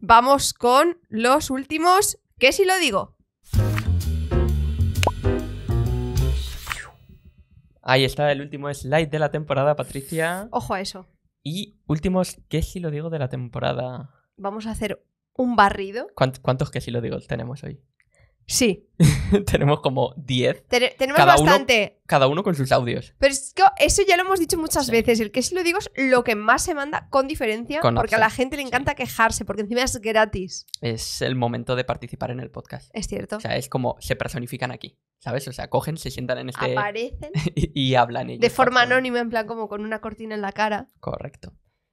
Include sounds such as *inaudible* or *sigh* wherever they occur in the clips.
Vamos con los últimos. ¿Qué si lo digo? Ahí está el último slide de la temporada, Patricia. Ojo a eso. Y últimos, ¿qué si lo digo de la temporada? Vamos a hacer un barrido. ¿Cuánt- ¿Cuántos que si lo digo tenemos hoy? Sí. *laughs* tenemos como 10, Te- tenemos Cada uno- bastante. cada uno con sus audios. Pero es que eso ya lo hemos dicho muchas Sí. veces. El que si lo digo es lo que más se manda con diferencia. Con porque a la gente le encanta quejarse, porque encima es gratis. Es el momento de participar en el podcast. Es cierto. O sea, es como se personifican aquí, ¿sabes? O sea, cogen, se sientan en este Aparecen *laughs* y, y hablan ellos. de forma anónima, en plan como con una cortina en la cara. Correcto.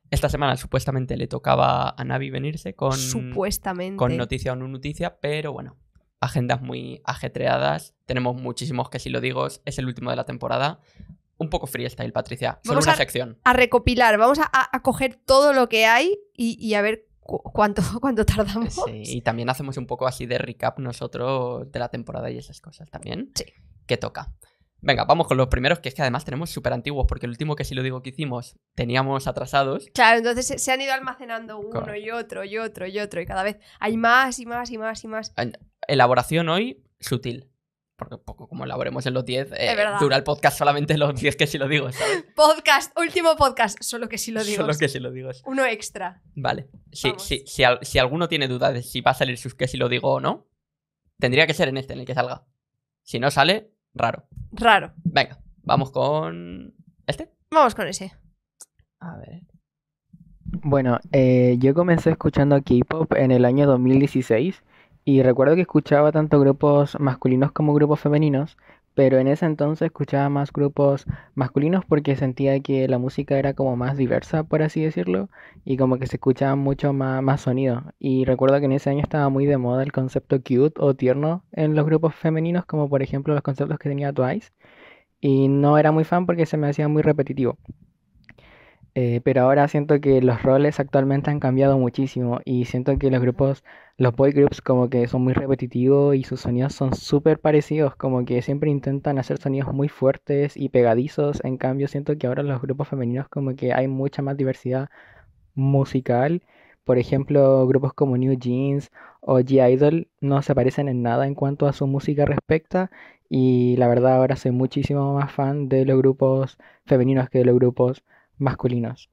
Esta semana supuestamente le tocaba a Navi venirse con, Supuestamente. con noticia o no noticia, pero bueno, agendas muy ajetreadas. Tenemos muchísimos que si lo digo, es el último de la temporada. Un poco freestyle, Patricia. Solo Vamos una a- sección. a recopilar, vamos a, coger todo lo que hay y, y a ver cu- cuánto, *laughs* cuánto tardamos. Sí, y también hacemos un poco así de recap nosotros de la temporada y esas cosas también. Sí. ¿Qué toca? Venga, vamos con los primeros, que es que además tenemos súper antiguos, porque el último que si lo digo que hicimos teníamos atrasados. Claro, entonces se, se han ido almacenando uno Correcto. y otro y otro y otro y cada vez hay más y más y más y más. Elaboración hoy, sutil. Porque poco como elaboremos en los 10, eh, dura el podcast solamente los 10 que si lo digo, ¿sabes? *laughs* Podcast, último podcast, solo que si lo digo. Solo que si lo digo. Uno extra. Vale. Si, si, si, al- si alguno tiene duda de si va a salir sus que si lo digo o no, tendría que ser en este, en el que salga. Si no sale, raro. Raro. Venga, vamos con. ¿Este? Vamos con ese. A ver. Bueno, eh, yo comencé escuchando K-pop en el año 2016 y recuerdo que escuchaba tanto grupos masculinos como grupos femeninos, pero en ese entonces escuchaba más grupos masculinos porque sentía que la música era como más diversa, por así decirlo, y como que se escuchaba mucho más, más sonido. Y recuerdo que en ese año estaba muy de moda el concepto cute o tierno en los grupos femeninos, como por ejemplo los conceptos que tenía Twice, y no era muy fan porque se me hacía muy repetitivo. Eh, pero ahora siento que los roles actualmente han cambiado muchísimo y siento que los grupos, los boy groups como que son muy repetitivos y sus sonidos son súper parecidos, como que siempre intentan hacer sonidos muy fuertes y pegadizos. En cambio, siento que ahora los grupos femeninos como que hay mucha más diversidad musical. Por ejemplo, grupos como New Jeans o G-Idol no se parecen en nada en cuanto a su música respecta y la verdad ahora soy muchísimo más fan de los grupos femeninos que de los grupos masculinos.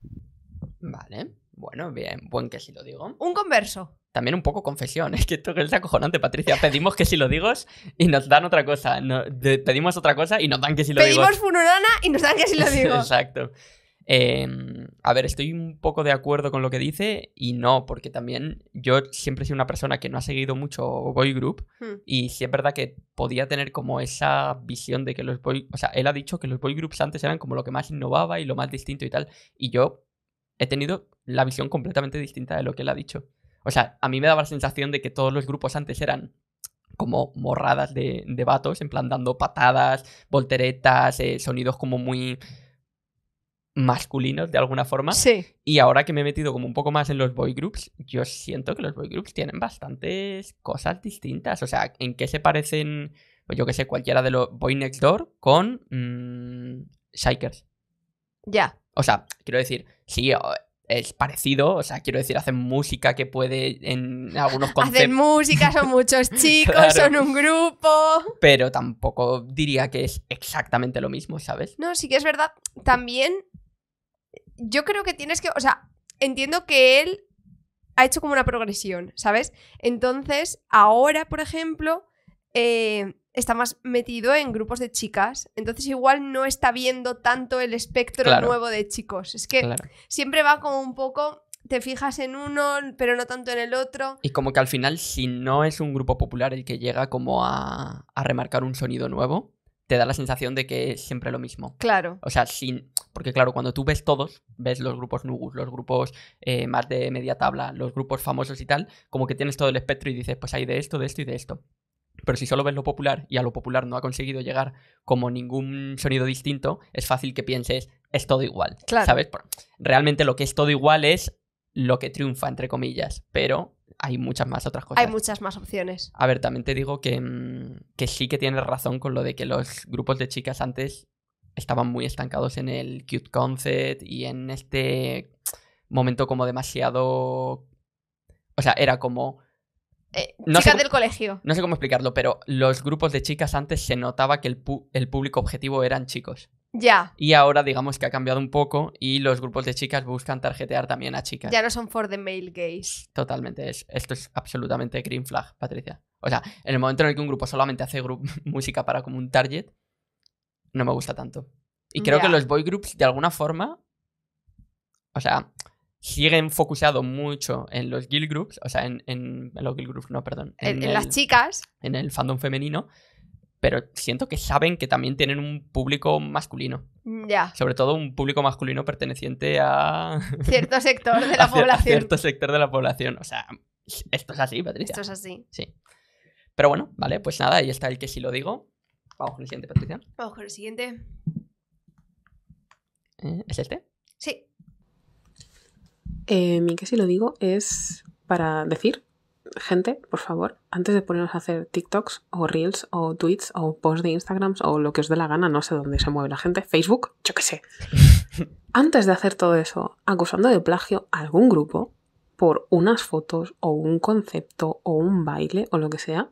Vale. Bueno, bien. Buen que si lo digo. Un converso. También un poco confesión. *laughs* Es que esto es acojonante, Patricia. Pedimos que si lo digo y nos dan otra cosa. No- de- pedimos otra cosa y nos dan que si lo digo. Pedimos funurana y nos dan que si lo *laughs* digo. Exacto. Eh, a ver, estoy un poco de acuerdo con lo que dice y no, porque también yo siempre he sido una persona que no ha seguido mucho boy group Hmm. y sí es verdad que podía tener como esa visión de que los boy... O sea, él ha dicho que los boy groups antes eran como lo que más innovaba y lo más distinto y tal. Y yo he tenido la visión completamente distinta de lo que él ha dicho. O sea, a mí me daba la sensación de que todos los grupos antes eran como morradas de, de vatos, en plan dando patadas, volteretas, eh, sonidos como muy masculinos de alguna forma. Sí. Y ahora que me he metido como un poco más en los boy groups, yo siento que los boy groups tienen bastantes cosas distintas. O sea, ¿en qué se parecen, pues yo que sé, cualquiera de los Boy Next Door con mm, Shikers? Ya. O sea, quiero decir, sí, es parecido. O sea, quiero decir, hacen música que puede en algunos Hacen conceptos. música, son *laughs* muchos chicos, Claro. son un grupo. Pero tampoco diría que es exactamente lo mismo, ¿sabes? No, sí que es verdad. También, yo creo que tienes que, o sea, entiendo que él ha hecho como una progresión, ¿sabes? Entonces, ahora, por ejemplo, eh, está más metido en grupos de chicas. Entonces, igual no está viendo tanto el espectro Claro. nuevo de chicos. Es que Claro. siempre va como un poco, te fijas en uno, pero no tanto en el otro. Y como que al final, si no es un grupo popular el que llega como a, a remarcar un sonido nuevo, te da la sensación de que es siempre lo mismo. Claro. O sea, sin. Porque claro, cuando tú ves todos, ves los grupos Nugus, los grupos eh, más de media tabla, los grupos famosos y tal, como que tienes todo el espectro y dices, pues hay de esto, de esto y de esto. Pero si solo ves lo popular y a lo popular no ha conseguido llegar como ningún sonido distinto, es fácil que pienses, es todo igual. Claro. ¿Sabes? Realmente lo que es todo igual es lo que triunfa, entre comillas. Pero hay muchas más otras cosas. Hay muchas más opciones. A ver, también te digo que, mm, que sí que tienes razón con lo de que los grupos de chicas antes estaban muy estancados en el cute concept y en este momento como demasiado... O sea, era como... Eh, No chicas del colegio. No sé cómo explicarlo, pero los grupos de chicas antes se notaba que el, pu- el público objetivo eran chicos. Ya. Y ahora digamos que ha cambiado un poco y los grupos de chicas buscan tarjetear también a chicas. Ya no son for the male gays. Totalmente. Es, esto es absolutamente green flag, Patricia. O sea, en el momento en el que un grupo solamente hace *laughs* música para como un target, no me gusta tanto. Y creo Ya. que los boy groups, de alguna forma, o sea, siguen focusados mucho en los girl groups, o sea, en, en, en los girl groups, no, perdón. En, en el- las chicas. en el fandom femenino, pero siento que saben que también tienen un público masculino. Ya. Sobre todo un público masculino perteneciente a, *laughs* Cierto sector de *laughs* la a población. cierto sector de la población. O sea, esto es así, Patricia. Esto es así. Sí. Pero bueno, vale, pues nada, ahí está el que sí lo digo. Vamos con el siguiente, Patricia. Vamos con el siguiente. Eh, ¿Es este? Sí. Eh, mi que si lo digo es para decir, gente, por favor, antes de ponernos a hacer TikToks o Reels o tweets o posts de Instagrams o lo que os dé la gana, no sé dónde se mueve la gente, Facebook, yo qué sé. *laughs* antes de hacer todo eso, acusando de plagio a algún grupo por unas fotos o un concepto o un baile o lo que sea,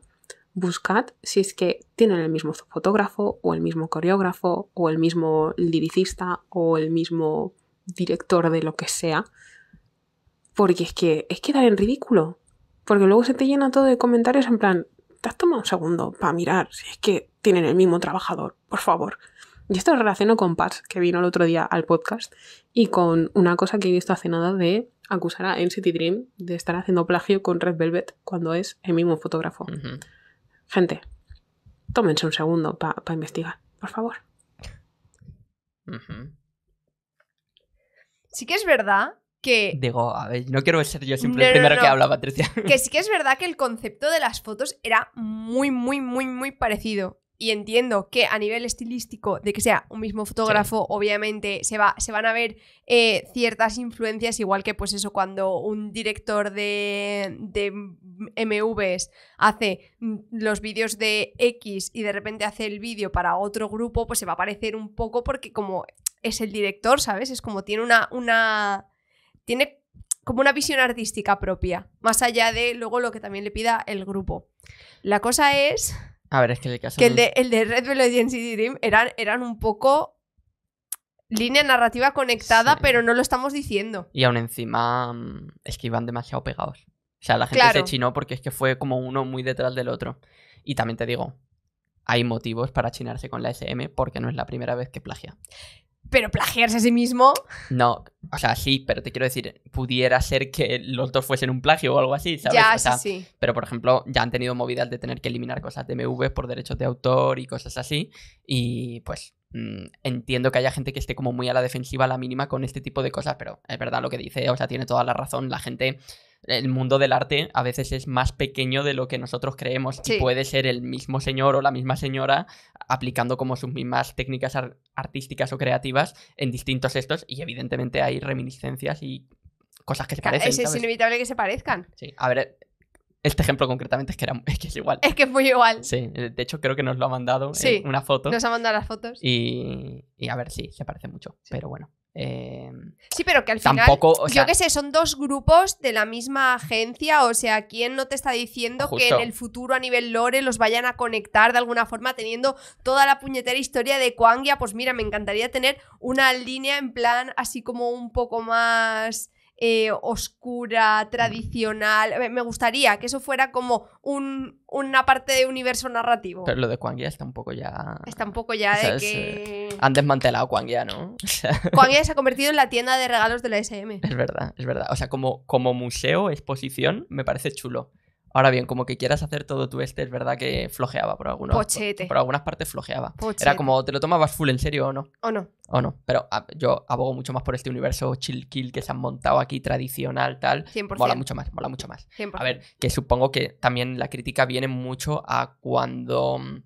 buscad si es que tienen el mismo fotógrafo o el mismo coreógrafo o el mismo liricista o el mismo director de lo que sea. Porque es que es quedar en ridículo. Porque luego se te llena todo de comentarios en plan, te has tomado un segundo para mirar si es que tienen el mismo trabajador, por favor. Y esto lo relaciono con Paz, que vino el otro día al podcast, y con una cosa que he visto hace nada de acusar a NCT Dream de estar haciendo plagio con Red Velvet cuando es el mismo fotógrafo. Gente, tómense un segundo para investigar, por favor. Sí que es verdad que, Digo, a ver, no quiero ser yo siempre No, el no, primero que habla, Patricia. *laughs* que sí que es verdad que el concepto de las fotos era muy, muy, muy, muy parecido. Y entiendo que a nivel estilístico, de que sea un mismo fotógrafo, obviamente se, va, se van a ver eh, ciertas influencias, igual que pues eso, cuando un director de, de MVs hace mm, los vídeos de X y de repente hace el vídeo para otro grupo, pues se va a parecer un poco porque como es el director, ¿sabes? Es como tiene una... una tiene como una visión artística propia, más allá de luego lo que también le pida el grupo. La cosa es A ver, es que el caso que el no- de, el de Red Velvet y NCT Dream eran, eran un poco línea narrativa conectada, Sí. pero no lo estamos diciendo. Y aún encima mm, es que iban demasiado pegados. O sea, la gente Claro. se chinó porque es que fue como uno muy detrás del otro. Y también te digo, hay motivos para chinarse con la SM porque no es la primera vez que plagia. Pero plagiarse a sí mismo, No, o sea, sí, pero te quiero decir, pudiera ser que los dos fuesen un plagio o algo así, ¿sabes? ya, O sea, sí, sí. Pero, por ejemplo, ya han tenido movidas de tener que eliminar cosas de MV por derechos de autor y cosas así. Y pues entiendo que haya gente que esté como muy a la defensiva a la mínima con este tipo de cosas, pero es verdad lo que dice, o sea, tiene toda la razón. La gente, el mundo del arte a veces es más pequeño de lo que nosotros creemos. Sí. Y puede ser el mismo señor o la misma señora aplicando como sus mismas técnicas ar- artísticas o creativas en distintos estos. Y evidentemente hay reminiscencias y cosas que se parecen. es, inevitable que se parezcan. Sí, a ver, este ejemplo concretamente es que, era, *laughs* es que es igual. Es que es muy igual. Sí, eh, de hecho creo que nos lo ha mandado Sí, en una foto. Nos ha mandado las fotos. Y, y a ver, sí, se parece mucho. Pero bueno. eh, Sí, pero que al final. tampoco, o sea, yo qué sé, son dos grupos de la misma agencia. O sea, ¿quién no te está diciendo que en el futuro a nivel lore los vayan a conectar de alguna forma teniendo toda la puñetera historia de Kwangia? Pues mira, me encantaría tener una línea en plan así como un poco más. Eh, oscura, tradicional. Me- gustaría que eso fuera como un- una parte de universo narrativo. pero lo de Kwangia está un poco ya. Está un poco ya de que. Han desmantelado Kwangia, ¿no? *laughs* O sea, se ha convertido en la tienda de regalos de la SM. *laughs* es verdad, es verdad. O sea, como, como museo, exposición, me parece chulo. Ahora bien, como que quieras hacer todo tú este, es verdad que flojeaba por algunos. Pochete. Por, algunas partes flojeaba. Pochete. Era como, ¿te lo tomabas full en serio o no? ¿O no? O no. Pero a- yo abogo mucho más por este universo chill kill que se han montado aquí, tradicional, tal. 100%. Mola mucho más, mola mucho más. 100%. A ver, que supongo que también la crítica viene mucho a cuando mm,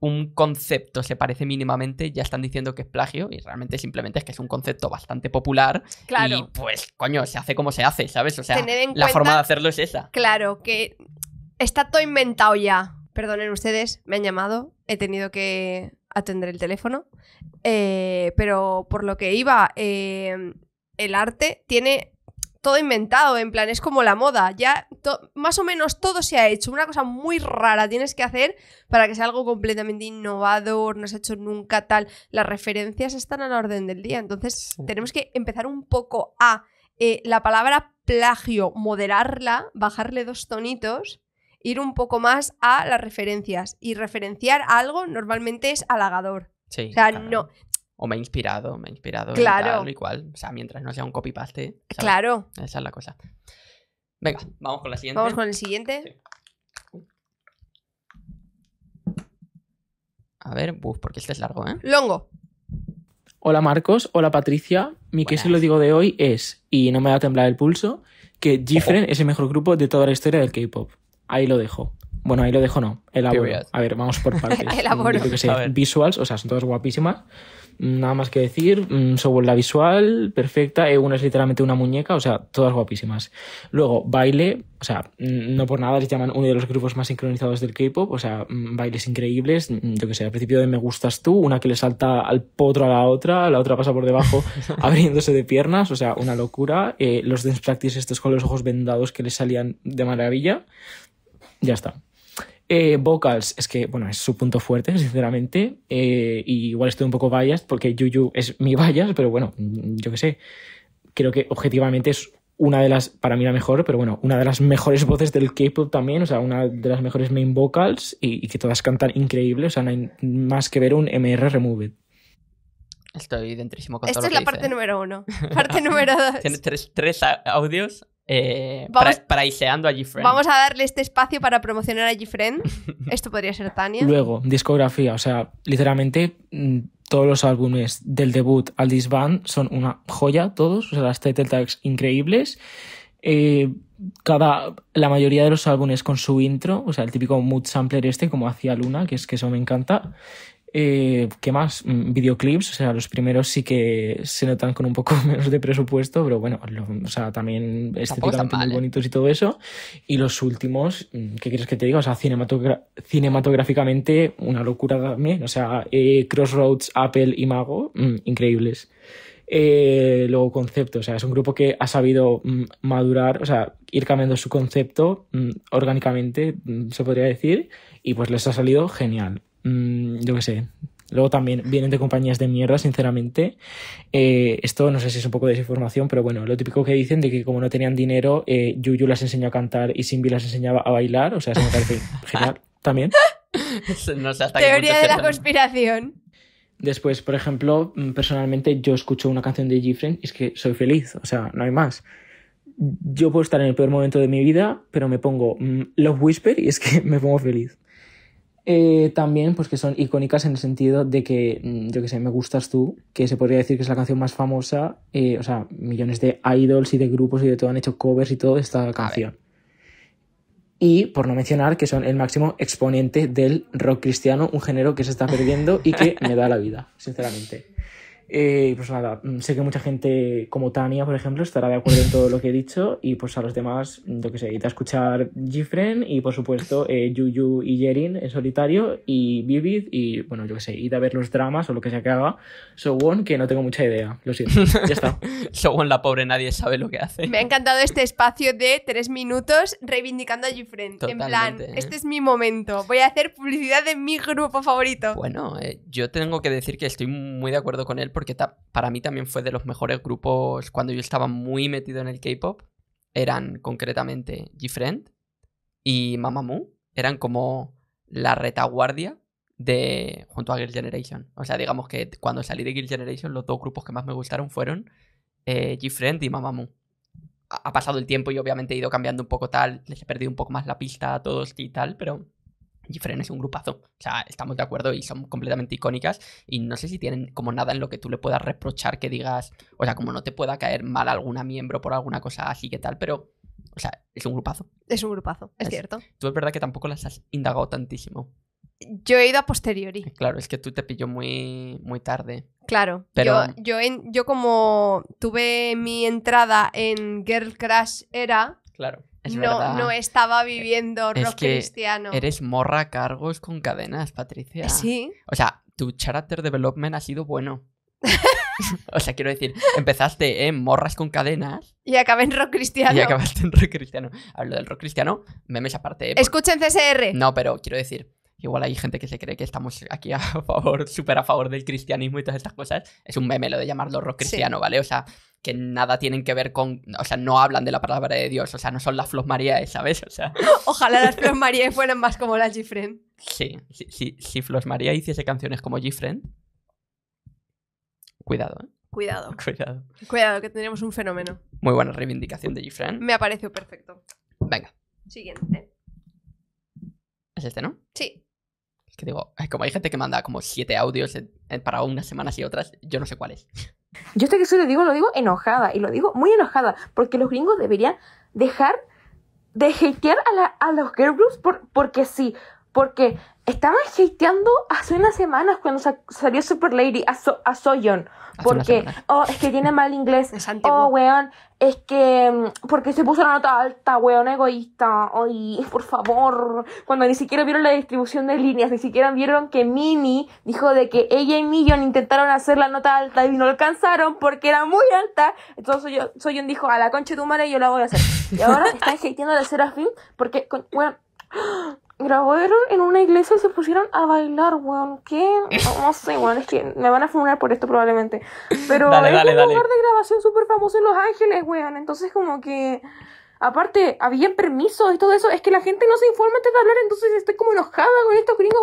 un concepto se parece mínimamente, ya están diciendo que es plagio y realmente simplemente es que es un concepto bastante popular Claro. y pues, coño, se hace como se hace, ¿sabes? O sea, la cuenta- forma de hacerlo es esa. Claro, que está todo inventado ya. Perdonen ustedes, me han llamado, he tenido que atender el teléfono. Eh, pero por lo que iba, eh, el arte tiene todo inventado, en plan, es como la moda. Ya más o menos todo se ha hecho. Una cosa muy rara tienes que hacer para que sea algo completamente innovador, no se ha hecho nunca tal. Las referencias están a la orden del día. Entonces, Sí. tenemos que empezar un poco a eh, la palabra plagio, moderarla, bajarle dos tonitos. Ir un poco más a las referencias. Y referenciar algo normalmente es halagador. Sí. O sea, claro. no. O me he inspirado, me he inspirado. Claro. Y tal, y cual. O sea, mientras no sea un copy-paste. Claro. Esa es la cosa. Venga, vamos con la siguiente. Vamos con el siguiente. A ver, buf, porque este es largo, ¿eh? Longo. Hola Marcos, hola Patricia. Mi que se lo digo de hoy es, y no me va a temblar el pulso, que GFriend es el mejor grupo de toda la historia del K-pop. Ahí lo dejo. Bueno, ahí lo dejo no. Elaboro. A ver, vamos por *laughs* partes. Elaboro. Yo creo que sé, A ver. visuals, o sea, son todas guapísimas. Nada más que decir. Mm, Soul la visual, perfecta. Una es literalmente una muñeca, o sea, todas guapísimas. Luego, baile, o sea, no por nada les llaman uno de los grupos más sincronizados del K-pop, o sea, mm, bailes increíbles. Mm, Yo que sé, al principio de Me Gustas Tú, una que le salta al potro a la otra, la otra pasa por debajo *laughs* abriéndose de piernas, o sea, una locura. Eh, los dance practice estos con los ojos vendados que les salían de maravilla. Ya está. Eh, vocals, es que, bueno, es su punto fuerte, *laughs* sinceramente. Eh, y igual estoy un poco biased porque Yuyu es mi *laughs* bias, pero bueno, yo qué sé. Creo que objetivamente es una de las, para mí la mejor, pero bueno, una de las mejores *laughs* voces del K-pop también, o sea, una de las mejores main vocals y, y que todas cantan increíble, o sea, no hay más que ver un MR Removed. Estoy dentrísimo con Esta todo es lo la que parte dice. número uno. Parte número dos. Tienes tres, audios eh, Vamos- para, paraiseando a Gfriend. Vamos a darle este espacio para promocionar a Gfriend. *laughs* Esto podría ser Tania. Luego, discografía, o sea, literalmente mm, todos los álbumes del debut al disband son una joya, todos, o sea, las title tags increíbles. Eh, cada, la mayoría de los álbumes con su intro, o sea, el típico mood sampler este, como hacía Luna, que es que eso me encanta. Eh, ¿Qué más? Mm, Videoclips, o sea, los primeros sí que se notan con un poco *laughs* menos de presupuesto, pero bueno, lo- o sea, también estéticamente mal, muy ¿eh? bonitos y todo eso. Y los últimos, mm, ¿qué quieres que te diga? O sea, cinematográficamente, una locura también. O sea, eh, Crossroads, Apple y Mago, mm, increíbles. Luego concepto, o sea, es un grupo que ha sabido madurar, o sea, ir cambiando su concepto orgánicamente, se podría decir, y pues les ha salido genial. Mm, yo qué sé. Luego también vienen de compañías de mierda, sinceramente. Eh, esto no sé si es un poco de desinformación, pero bueno, lo típico que dicen de que como no tenían dinero, eh, Yuyu las enseñó a cantar y Simbi las enseñaba a bailar, o sea, eso me parece *laughs* genial también. *laughs* no sé hasta qué Teoría de la conspiración. Después, por ejemplo, mm, personalmente yo escucho una canción de Gfriend y es que soy feliz, o sea, no hay más. Yo puedo estar en el peor momento de mi vida, pero me pongo mm, Love Whisper y es que *laughs* me pongo feliz. Eh, también, pues que son icónicas en el sentido de que, mm, yo que sé, Me Gustas Tú, que se podría decir que es la canción más famosa, eh, o sea, millones de idols y de grupos y de todo han hecho covers y todo de esta canción. Y por no mencionar que son el máximo exponente del rock cristiano, un género que se está perdiendo y que me da la vida, sinceramente. Eh, pues nada, mm, sé que mucha gente como Tania, por ejemplo, estará de acuerdo en todo lo que he dicho y pues a los demás, yo que sé, id a escuchar Gfriend y por supuesto eh, Yuyu y Yerin en solitario y Vivid y bueno, yo que sé, id a ver los dramas o lo que sea que haga. So One, que no tengo mucha idea, lo siento, ya está. *laughs* Según la pobre nadie sabe lo que hace. Me ha encantado este espacio de tres minutos reivindicando a Gfriend. En plan, ¿eh? este es mi momento. Voy a hacer publicidad de mi grupo favorito. Bueno, eh, yo tengo que decir que estoy muy de acuerdo con él porque ta- para mí también fue de los mejores grupos cuando yo estaba muy metido en el K-pop. Eran concretamente Gfriend y Mamamoo. Eran como la retaguardia de junto a Girl Generation. O sea, digamos que cuando salí de Girl Generation los dos grupos que más me gustaron fueron eh, Gfriend y Mamamoo. Ha ha pasado el tiempo y obviamente he ido cambiando un poco tal, les he perdido un poco más la pista a todos y tal, pero Gfriend es un grupazo. O sea, estamos de acuerdo y son completamente icónicas. Y no sé si tienen como nada en lo que tú le puedas reprochar que digas. O sea, como no te pueda caer mal alguna miembro por alguna cosa así que tal, pero. O sea, es un grupazo. Es un grupazo, es Es- cierto. Tú es verdad que tampoco las has indagado tantísimo. Yo he ido a posteriori. Claro, es que tú te pilló muy, muy tarde. Claro. Pero- Yo, yo, en- yo como tuve mi entrada en Girl Crush era, Claro. Es no, verdad. no estaba viviendo Es rock que cristiano. Eres morra cargos con cadenas, Patricia. Sí. O sea, tu character development ha sido bueno. *laughs* O sea, quiero decir, empezaste en morras con cadenas Y acabé en rock cristiano. y acabaste en rock cristiano. Hablo del rock cristiano, memes aparte. ¿eh? Escuchen CSR. No, pero quiero decir, igual hay gente que se cree que estamos aquí a *laughs* favor, súper a favor del cristianismo y todas estas cosas. Es un meme lo de llamarlo rock Sí. cristiano, ¿vale? O sea, que nada tienen que ver con. O sea, no hablan de la palabra de Dios. O sea, no son las Flos Marías, ¿sabes? O sea, *laughs* Ojalá las Flor María fueran más como las Gifren. sí. Si, si, si Flos María hiciese canciones como G-Friend. Cuidado, ¿eh? Cuidado, *laughs* Cuidado. cuidado, que tendríamos un fenómeno. Muy buena reivindicación de G-Friend. Me ha parecido perfecto. Venga, Siguiente. es este, ¿no? Sí. Que digo, como hay gente que manda como siete audios para unas semanas y otras, yo no sé cuál es. *laughs* Yo este que se lo digo, lo digo enojada. Y lo digo muy enojada. Porque los gringos deberían dejar de hatear a, a los girl groups por, porque sí. Porque estaban hateando hace unas semanas cuando sa- salió Super Lady a, So- a Soyeon. Porque, oh, es que tiene mal inglés. *laughs* Es. Oh, weón, es que. mm, Porque se puso la nota alta, weón, egoísta. Ay, por favor. Cuando ni siquiera vieron la distribución de líneas, ni siquiera vieron que Mini dijo de que ella y Million intentaron hacer la nota alta y no alcanzaron porque era muy alta. Entonces yo, Soyeon dijo, a la concha de tu madre yo la voy a hacer. Y ahora *laughs* están hateando a Serafín porque, con- weón. Grabaron en una iglesia y se pusieron a bailar, weón. ¿Qué? No, no sé, weón. Es que me van a funar por esto probablemente. Pero Dale, es dale, un dale. lugar de grabación súper famoso en Los Ángeles, weón. Entonces, como que. Aparte, habían permisos y todo eso. Es que la gente no se informa antes de hablar, entonces estoy como enojada con estos gringos.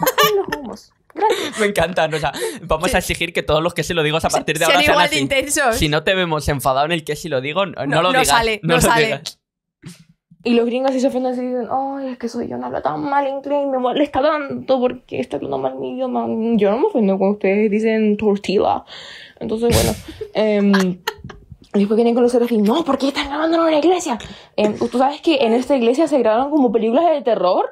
Bajen los humos. Gracias. Me encantan, o sea, vamos a exigir que todos los que se lo digo a partir de ahora sean igual de así. intensos. Si no te vemos enfadado en el que si lo digo, no, no No, lo no digas. sale, no lo sale. digas. Y los gringos así se ofenden así dicen, ay, es que soy yo, no hablo tan mal inglés, me molesta tanto porque está hablando mal mi idioma. Yo no me ofendo cuando ustedes dicen tortilla. Entonces, bueno, *laughs* em, y después vienen con los serafín, no, ¿por qué están grabando en una iglesia? Em, Tú sabes que en esta iglesia se grabaron como películas de terror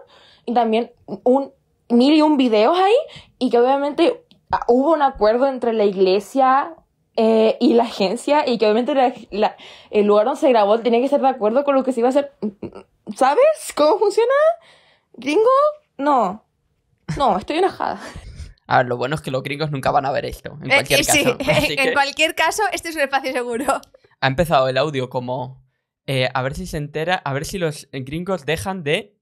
y también un mil y un videos ahí y que obviamente ah, hubo un acuerdo entre la iglesia eh, y la agencia y que obviamente la- la- el lugar donde se grabó tenía que estar de acuerdo con lo que se iba a hacer. ¿Sabes cómo funciona? ¿Gringo? No. No, estoy enojada. *laughs* A ver, lo bueno es que los gringos nunca van a ver esto, en Eh, cualquier eh, sí, caso. *laughs* En que cualquier caso, este es un espacio seguro. ha empezado el audio como eh, a ver si se entera, a ver si los gringos dejan de...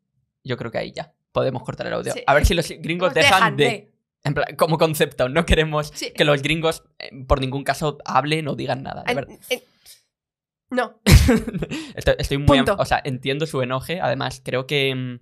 Yo creo que ahí ya. Podemos cortar el audio. Sí. A ver si los gringos dejan, de... En plan, como concepto, no queremos Sí. que los gringos eh, por ningún caso hablen o digan nada. de En- verdad. en- No. *laughs* estoy, estoy muy... Punto. O sea, entiendo su enoje. Además, creo que mm,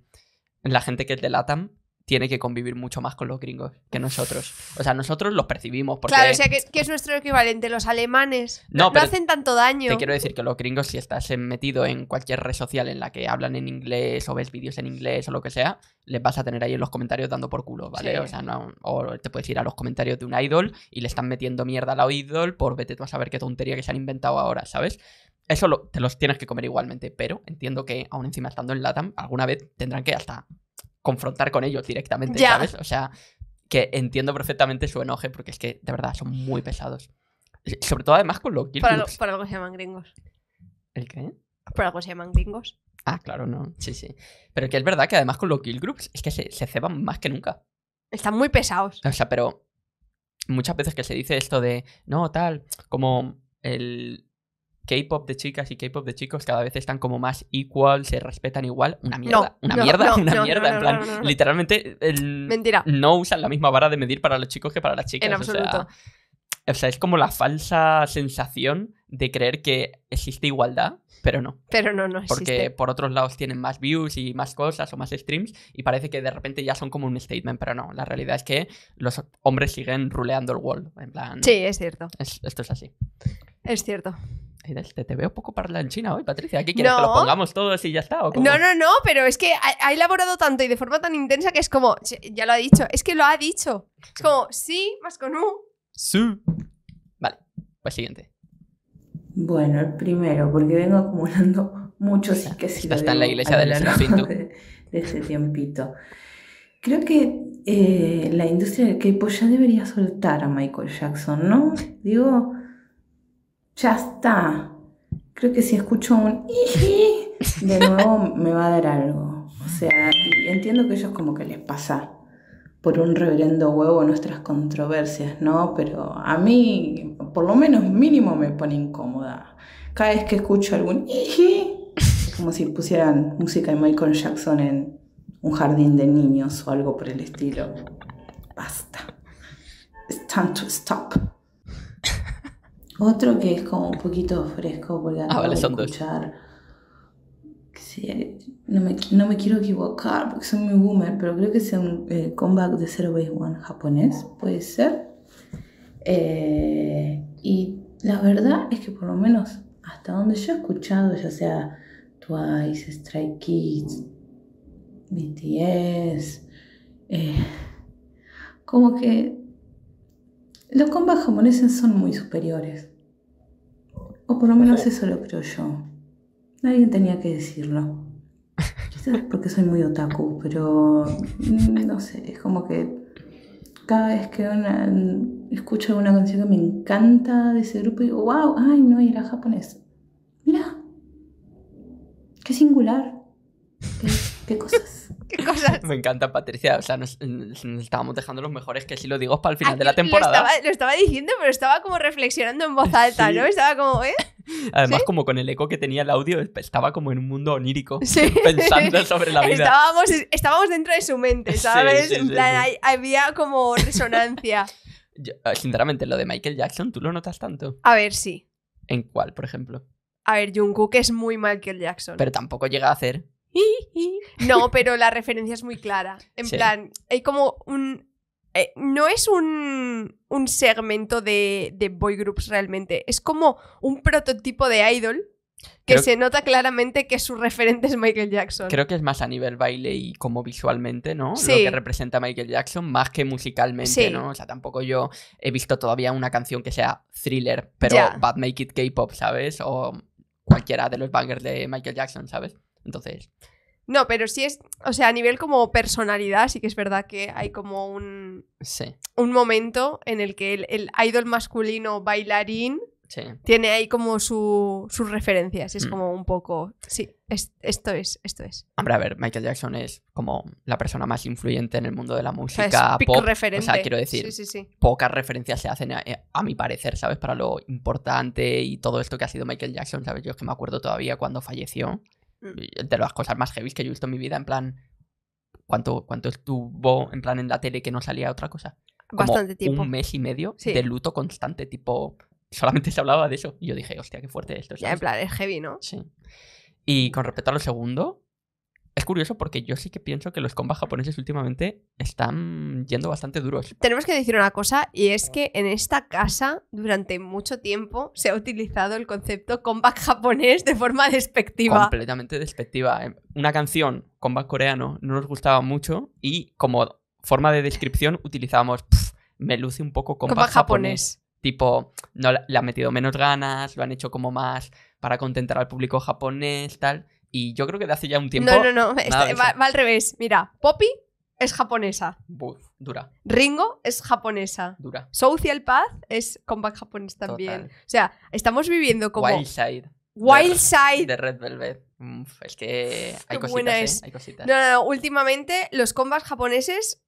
la gente que es de LATAM tiene que convivir mucho más con los gringos que nosotros. O sea, nosotros los percibimos porque... Claro, o sea, que, que es nuestro equivalente. Los alemanes No, no, pero hacen tanto daño. Te quiero decir que los gringos, si estás metido en cualquier red social en la que hablan en inglés o ves vídeos en inglés o lo que sea, les vas a tener ahí en los comentarios dando por culo, ¿vale? Sí. O sea, no. O te puedes ir a los comentarios de un idol y le están metiendo mierda a la idol por vete tú a saber qué tontería que se han inventado ahora, ¿sabes? Eso lo- te los tienes que comer igualmente, pero entiendo que aún encima estando en LATAM, alguna vez tendrán que hasta confrontar con ellos directamente, Ya. ¿sabes? O sea, que entiendo perfectamente su enoje porque es que de verdad son muy pesados. Sobre todo además con los Por algo, groups. por algo se llaman gringos. ¿El qué? Por algo se llaman gringos. Ah, claro, no. Sí, sí. Pero que es verdad que además con los kill groups es que se, se ceban más que nunca. Están muy pesados. O sea, pero muchas veces que se dice esto de, no, tal, como el K-pop de chicas y K-pop de chicos cada vez están como más equal, se respetan igual. Una mierda, una no, mierda, no, *laughs* una mierda. no, en plan, literalmente el- Mentira. no usan la misma vara de medir para los chicos que para las chicas. En o sea. O sea, es como la falsa sensación de creer que existe igualdad, pero no. Pero no, no Porque existe. por otros lados tienen más views y más cosas o más streams y parece que de repente ya son como un statement, pero no, la realidad es que los hombres siguen ruleando el wall. En plan, Sí, es cierto. es- esto es así. Es cierto. Te, te veo poco para en China hoy, Patricia. ¿Qué quieres? ¿Que lo No. pongamos todos y ya está? ¿o cómo? No, no, no, pero es que ha, ha elaborado tanto y de forma tan intensa que es como. Ya lo ha dicho. Es que lo ha dicho. Es como, sí, más con U. Sí. Vale, pues siguiente. Bueno, el primero, porque vengo acumulando muchos y que si lo Está en la iglesia del de, de este tiempito. Creo que eh, la industria del K-pop ya debería soltar a Michael Jackson, ¿no? Digo, ya está. Creo que si escucho un iji, de nuevo me va a dar algo. O sea, y entiendo que ellos como que les pasa por un reverendo huevo nuestras controversias, ¿no? Pero a mí, por lo menos mínimo, me pone incómoda. Cada vez que escucho algún es como si pusieran música de Michael Jackson en un jardín de niños o algo por el estilo. Basta. It's time to stop. Otro que es como un poquito fresco porque acabo vale, dos. escuchar. No, me, no me quiero equivocar porque soy muy boomer, pero creo que es un eh, comeback de Zero Base One japonés, puede ser. Eh, y la verdad es que por lo menos hasta donde yo he escuchado, ya sea Twice, Stray Kids, BTS, eh, como que los combats japoneses son muy superiores. O por lo menos eso lo creo yo. Alguien tenía que decirlo. Quizás porque soy muy otaku, pero mm, no sé, es como que cada vez que una- escucho alguna canción que me encanta de ese grupo, digo, wow, ay, no, y era japonés. Mira, qué singular. Qué, qué cosas. *laughs* ¿Qué cosas? Me encanta, Patricia. O sea, nos, nos estábamos dejando los mejores que si lo digo para el final Aquí de la Lo temporada. estaba, lo estaba diciendo, pero estaba como reflexionando en voz alta, Sí. ¿no? Estaba como, ¿eh? Además, ¿Sí? como con el eco que tenía el audio, estaba como en un mundo onírico, Sí. *laughs* pensando sobre la vida. Estábamos, estábamos dentro de su mente, ¿sabes? sí, en plan, hay- había como resonancia. *laughs* Yo, eh, sinceramente, lo de Michael Jackson, ¿tú lo notas tanto? A ver, sí. ¿En cuál, por ejemplo? A ver, Jungkook es muy Michael Jackson. Pero tampoco llega a hacer. *laughs* No, pero la referencia es muy clara. En plan, hay como un... eh, no es un, un segmento de, de boy groups realmente. Es como un prototipo de idol que Creo- se nota claramente que su referente es Michael Jackson. Creo que es más a nivel baile y como visualmente, ¿no? Lo Sí. que representa Michael Jackson, más que musicalmente, Sí. ¿no? O sea, tampoco yo he visto todavía una canción que sea thriller, pero. Bad Make It K-pop, ¿sabes? O cualquiera de los bangers de Michael Jackson, ¿sabes? Entonces, No, pero sí es... O sea, a nivel como personalidad, sí que es verdad que hay como un, sí, un momento en el que el, el idol masculino bailarín sí. tiene ahí como su- sus referencias. Es Mm. como un poco... Sí, es- esto es, esto es. Hombre, a ver, Michael Jackson es como la persona más influyente en el mundo de la O sea, música es pop. referente. O sea, quiero decir, Sí, pocas referencias se hacen, a, a mi parecer, ¿sabes? Para lo importante y todo esto que ha sido Michael Jackson, ¿sabes? Yo es que me acuerdo todavía cuando falleció. Mm. De las cosas más heavy que yo he visto en mi vida, en plan. ¿Cuánto, ¿Cuánto estuvo en plan en la tele que no salía otra cosa? Como Bastante tiempo. Un mes y medio Sí. de luto constante, tipo. Solamente se hablaba de eso. Y yo dije, hostia, qué fuerte esto. Ya, ¿sabes? en plan, es heavy, ¿no? Sí. Y con respecto a lo segundo, es curioso porque yo sí que pienso que los combats japoneses últimamente están yendo bastante duros. Tenemos que decir una cosa, y es que en esta casa, durante mucho tiempo, se ha utilizado el concepto comeback japonés de forma despectiva. Completamente despectiva. Eh, Una canción, comeback coreano, no nos gustaba mucho y como forma de descripción utilizábamos, "Pf, me luce un poco comeback, Comeback japonés. japonés. Tipo, no, le le han metido menos ganas, lo han hecho como más para contentar al público japonés, tal. Y yo creo que de hace ya un tiempo... No, no, no. este- va, al revés. Mira, Poppy es japonesa. Dura, Ringo es japonesa. dura. Social Path es comeback japonés también. Total. O sea, estamos viviendo como Wild Side. Wild de- Side. De Red Velvet. Uf, es que hay Qué cositas, buena ¿eh? Hay cositas. No, no, no. Últimamente los combats japoneses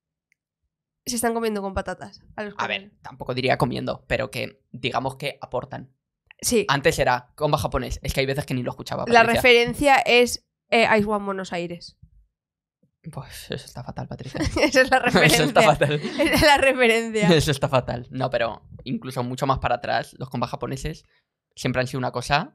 se están comiendo con patatas. A, los A ver, tampoco diría comiendo, pero que digamos que aportan. Sí. Antes era comba japonés, es que hay veces que ni lo escuchaba. La referencia es eh, Ice One Buenos Aires. Pues eso está fatal, Patricia. *laughs* Esa es la *laughs* eso referencia. está fatal. *laughs* Esa es la referencia. Eso está fatal. No, pero incluso mucho más para atrás, los combas japoneses siempre han sido una cosa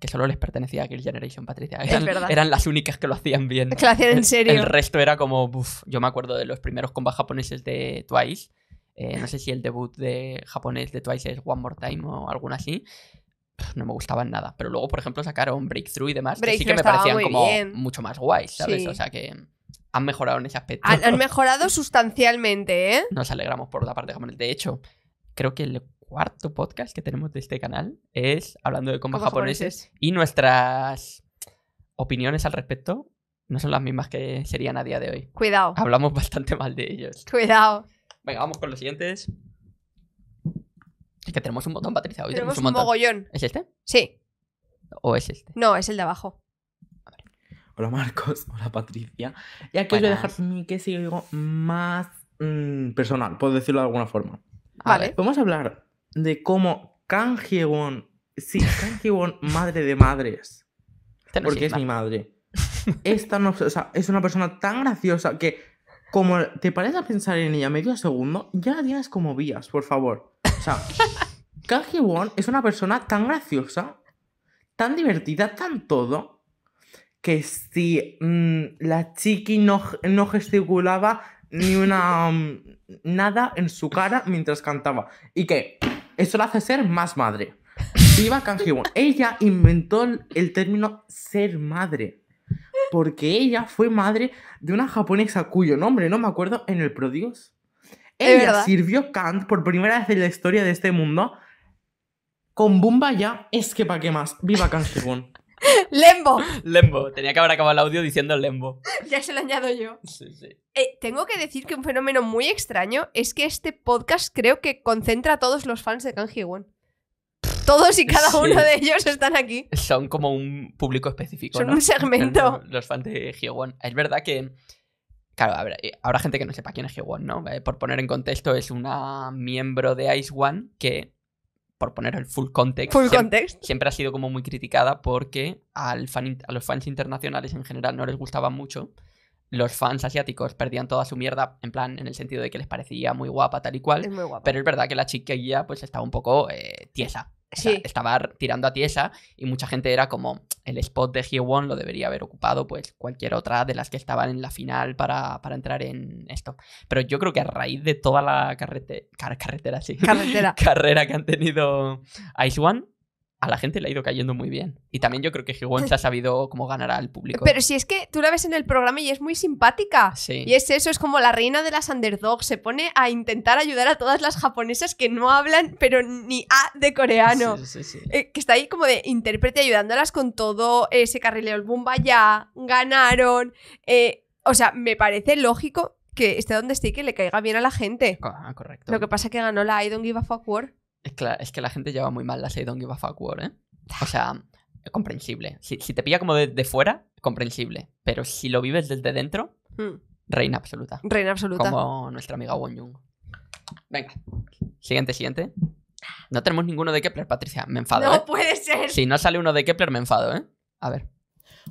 que solo les pertenecía a Kill Generation, Patricia. Es Eran, verdad. eran las únicas que lo hacían bien. Que lo hacían en serio. El resto era como, uf, yo me acuerdo de los primeros combats japoneses de Twice. eh, no sé si el debut de japonés de Twice es One More Time o alguna así. No me gustaban nada. Pero luego, por ejemplo, sacaron Breakthrough y demás. que sí que Breakthrough me parecían como bien. mucho más guays, ¿sabes? Sí. O sea que han mejorado en ese aspecto. Han, han mejorado sustancialmente, ¿eh? Nos alegramos por la parte japonesa. De hecho, creo que el cuarto podcast que tenemos de este canal es hablando de Combos japoneses. japoneses. Y nuestras opiniones al respecto no son las mismas que serían a día de hoy. Cuidado. Hablamos *laughs* bastante mal de ellos. Cuidado. Venga, vamos con los siguientes. Es que tenemos un montón, Patricia. Hoy Tenemos tenemos, un un montón. mogollón. ¿Es este? Sí. ¿O es este? No, es el de abajo. Hola Marcos, *laughs* hola Patricia. Y aquí os voy a dejar mi que sigo más mm, personal, por decirlo de alguna forma. A Vale. ver, Vamos a hablar de cómo Kang Hye-won, sí, Kang Hye-won, madre de madres, no porque es mi madre, es, tan o sea, es una persona tan graciosa que como te pares a pensar en ella medio segundo, ya la tienes como vías, por favor. O sea, *laughs* Kang Hye-won es una persona tan graciosa, tan divertida, tan todo, que si mm, la chiqui no, no gesticulaba ni una mm, nada en su cara mientras cantaba. Y que eso la hace ser más madre. Viva Kang Hye-won. Ella inventó el término ser madre. Porque ella fue madre de una japonesa cuyo nombre no me acuerdo en el Prodios. Ella sirvió Kant por primera vez en la historia de este mundo con Bumba ya. Es que pa' qué más. Viva Kang Hye-won. *laughs* ¡Lembo! Lembo. Tenía que haber acabado el audio diciendo Lembo. *laughs* Ya se lo añado yo. Sí, sí. Eh, tengo que decir que un fenómeno muy extraño es que este podcast creo que concentra a todos los fans de Kang Hye-won. Todos y cada Sí. uno de ellos están aquí. Son como un público específico. Son ¿no? un segmento. Los, fans de Hyewon. Es verdad que. Claro, habrá, eh, habrá gente que no sepa quién es Hyewon, ¿no? Eh, por poner en contexto, es una miembro de Ice One que, por poner el full context, Full siem- context. siempre ha sido como muy criticada porque al fan a los fans internacionales en general no les gustaba mucho. Los fans asiáticos perdían toda su mierda, en plan, en el sentido de que les parecía muy guapa, tal y cual. Es muy guapo. Pero es verdad que la chiquilla pues estaba un poco eh, tiesa. Sí. estaba tirando a tiesa y mucha gente era como el spot de Hyewon lo debería haber ocupado pues cualquier otra de las que estaban en la final para, para entrar en esto. Pero yo creo que a raíz de toda la carrete- car- carretera, sí. Carretera. *laughs* carrera que han tenido Ice One, a la gente le ha ido cayendo muy bien. Y también yo creo que se ha *laughs* sabido cómo ganar al público. Pero si es que tú la ves en el programa y es muy simpática. Sí. Y es eso, es como la reina de las underdogs. Se pone a intentar ayudar a todas las japonesas que no hablan, pero ni A de coreano. Sí, sí, sí. Eh, que está ahí como de intérprete ayudándolas con todo. eh, se carrileó el Bumba ya, ganaron. eh, o sea, me parece lógico que esté donde esté y que le caiga bien a la gente. Ah, correcto. Lo que pasa es que ganó la I Don't Give a Fuck War. Es que, la, es que la gente lleva muy mal la I Don't Give a Fuck War, ¿eh? O sea, comprensible. Si, si te pilla como de, de fuera, comprensible. Pero si lo vives desde dentro, Hmm, reina absoluta. Reina absoluta. Como nuestra amiga Won Jung. Venga. Siguiente, siguiente. No tenemos ninguno de Kepler, Patricia. Me enfado, no ¿eh? puede ser. Si no sale uno de Kepler, me enfado, ¿eh? A ver.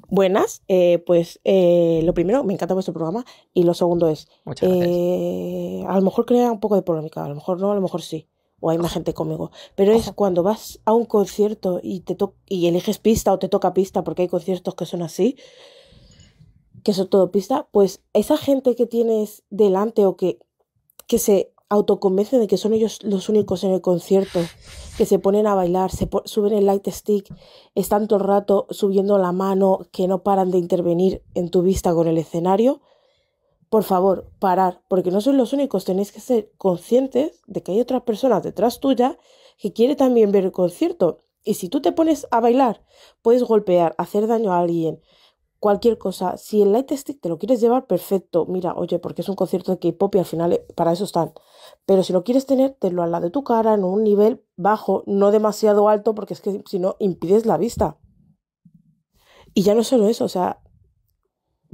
Buenas, eh, pues eh, lo primero, me encanta vuestro programa. Y lo segundo es, Muchas gracias. eh, a lo mejor crea un poco de polémica, a lo mejor no, a lo mejor sí. O hay más gente conmigo. Pero es cuando vas a un concierto y te to- y eliges pista o te toca pista, porque hay conciertos que son así, que son todo pista, pues esa gente que tienes delante o que, que se autoconvencen de que son ellos los únicos en el concierto, que se ponen a bailar, se suben el light stick, están todo el rato subiendo la mano, que no paran de intervenir en tu vista con el escenario, por favor, parar, porque no sois los únicos, tenéis que ser conscientes de que hay otras personas detrás tuya que quiere también ver el concierto. Y si tú te pones a bailar, puedes golpear, hacer daño a alguien, cualquier cosa. Si el light stick te lo quieres llevar, perfecto. Mira, oye, porque es un concierto de K-pop y al final eh, para eso están. Pero si lo quieres tener, tenlo al lado de tu cara, en un nivel bajo, no demasiado alto, porque es que si no, impides la vista. Y ya no solo eso, o sea,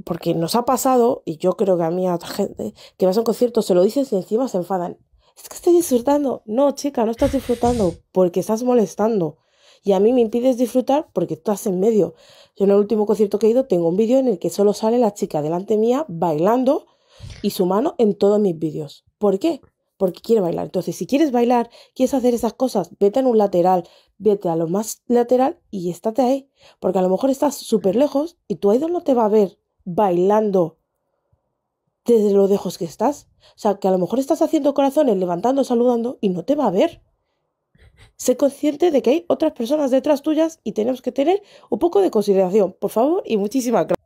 porque nos ha pasado, y yo creo que a mí a otra gente, que vas a un concierto, se lo dices y encima se enfadan. Es que estoy disfrutando. No, chica, no estás disfrutando porque estás molestando. Y a mí me impides disfrutar porque estás en medio. Yo en el último concierto que he ido tengo un vídeo en el que solo sale la chica delante mía bailando y su mano en todos mis vídeos. ¿Por qué? Porque quiere bailar. Entonces, si quieres bailar, quieres hacer esas cosas, vete en un lateral, vete a lo más lateral y estate ahí. Porque a lo mejor estás súper lejos y tu idol no te va a ver bailando desde lo lejos que estás. O sea, que a lo mejor estás haciendo corazones, levantando, saludando y no te va a ver. Sé consciente de que hay otras personas detrás tuyas y tenemos que tener un poco de consideración, por favor, y muchísimas gracias.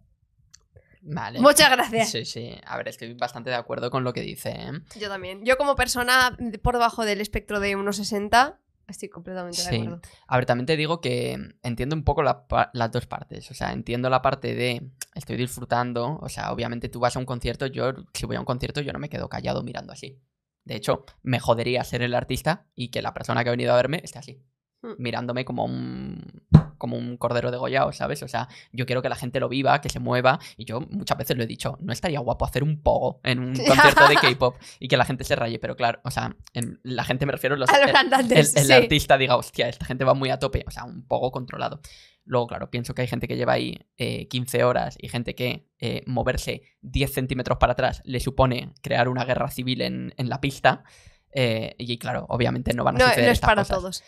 Vale. Muchas gracias. Sí, sí. A ver, estoy bastante de acuerdo con lo que dice, ¿eh? Yo también. Yo como persona por debajo del espectro de 1,60 estoy completamente de Sí. acuerdo. A ver, también te digo que entiendo un poco la las dos partes. O sea, entiendo la parte de estoy disfrutando. O sea, obviamente tú vas a un concierto. Yo, si voy a un concierto, yo no me quedo callado mirando así. De hecho, me jodería ser el artista y que la persona que ha venido a verme esté así. Mm. mirándome como un como un cordero degollado, ¿sabes? O sea, yo quiero que la gente lo viva, que se mueva, y yo muchas veces lo he dicho, no estaría guapo hacer un pogo en un *laughs* concierto de K-pop y que la gente se raye, pero claro, o sea, en- la gente me refiero a los, A los el- cantantes, el, el sí. artista diga, hostia, esta gente va muy a tope, o sea, un poco controlado. Luego, claro, pienso que hay gente que lleva ahí eh, 15 horas y gente que eh, moverse 10 centímetros para atrás le supone crear una guerra civil en, en la pista. eh, y claro, obviamente no van a No, suceder no es estas para cosas. todos.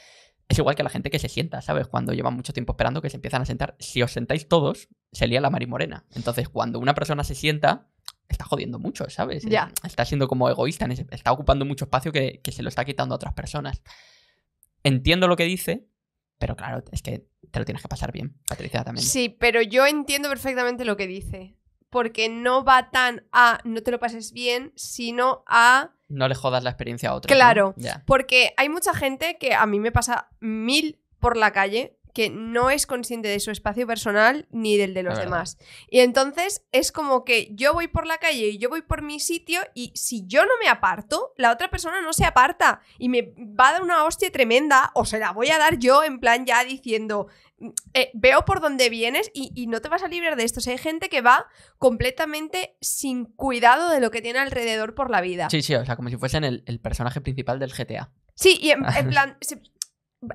Es igual que la gente que se sienta, ¿sabes? Cuando llevan mucho tiempo esperando que se empiezan a sentar. Si os sentáis todos, se lía la marimorena. Entonces, cuando una persona se sienta, está jodiendo mucho, ¿sabes? Ya. Eh, Está siendo como egoísta, está ocupando mucho espacio que, que se lo está quitando a otras personas. Entiendo lo que dice, pero claro, es que te lo tienes que pasar bien, Patricia, también. Sí, pero yo entiendo perfectamente lo que dice. Porque no va tan a no te lo pases bien, sino a No le jodas la experiencia a otros. ¿no? Claro. Ya. Porque hay mucha gente que a mí me pasa mil por la calle que no es consciente de su espacio personal ni del de los verdad. demás. Y entonces es como que yo voy por la calle y yo voy por mi sitio y si yo no me aparto, la otra persona no se aparta y me va a dar una hostia tremenda o se la voy a dar yo en plan ya diciendo, eh, veo por dónde vienes y, y no te vas a librar de esto. O sea, hay gente que va completamente sin cuidado de lo que tiene alrededor por la vida. Sí, sí, o sea, como si fuesen el, el personaje principal del GTA. Sí, y en, en *laughs* plan, se,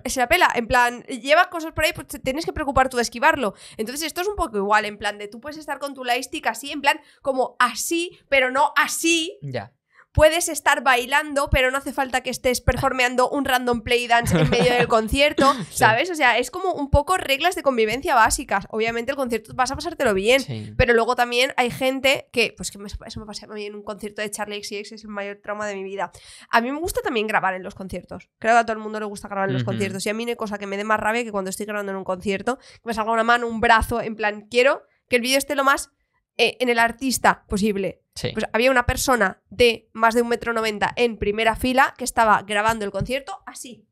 se la pela, en plan, lleva cosas por ahí, pues te tienes que preocupar tú de esquivarlo. Entonces esto es un poco igual, en plan de tú puedes estar con tu lightstick así, en plan como así, pero no así. Ya. Puedes estar bailando, pero no hace falta que estés performeando un random play dance en medio del *laughs* concierto, ¿sabes? O sea, es como un poco reglas de convivencia básicas. Obviamente el concierto vas a pasártelo bien, Sí. pero luego también hay gente que, pues que me- eso me pasa a mí en un concierto de Charlie XCX, es el mayor trauma de mi vida. A mí me gusta también grabar en los conciertos. Creo que a todo el mundo le gusta grabar en los conciertos. Y a mí no hay cosa que me dé más rabia que cuando estoy grabando en un concierto, que me salga una mano, un brazo, en plan, quiero que el vídeo esté lo más eh, en el artista posible. Sí. Pues había una persona de más de un metro noventa en primera fila que estaba grabando el concierto así.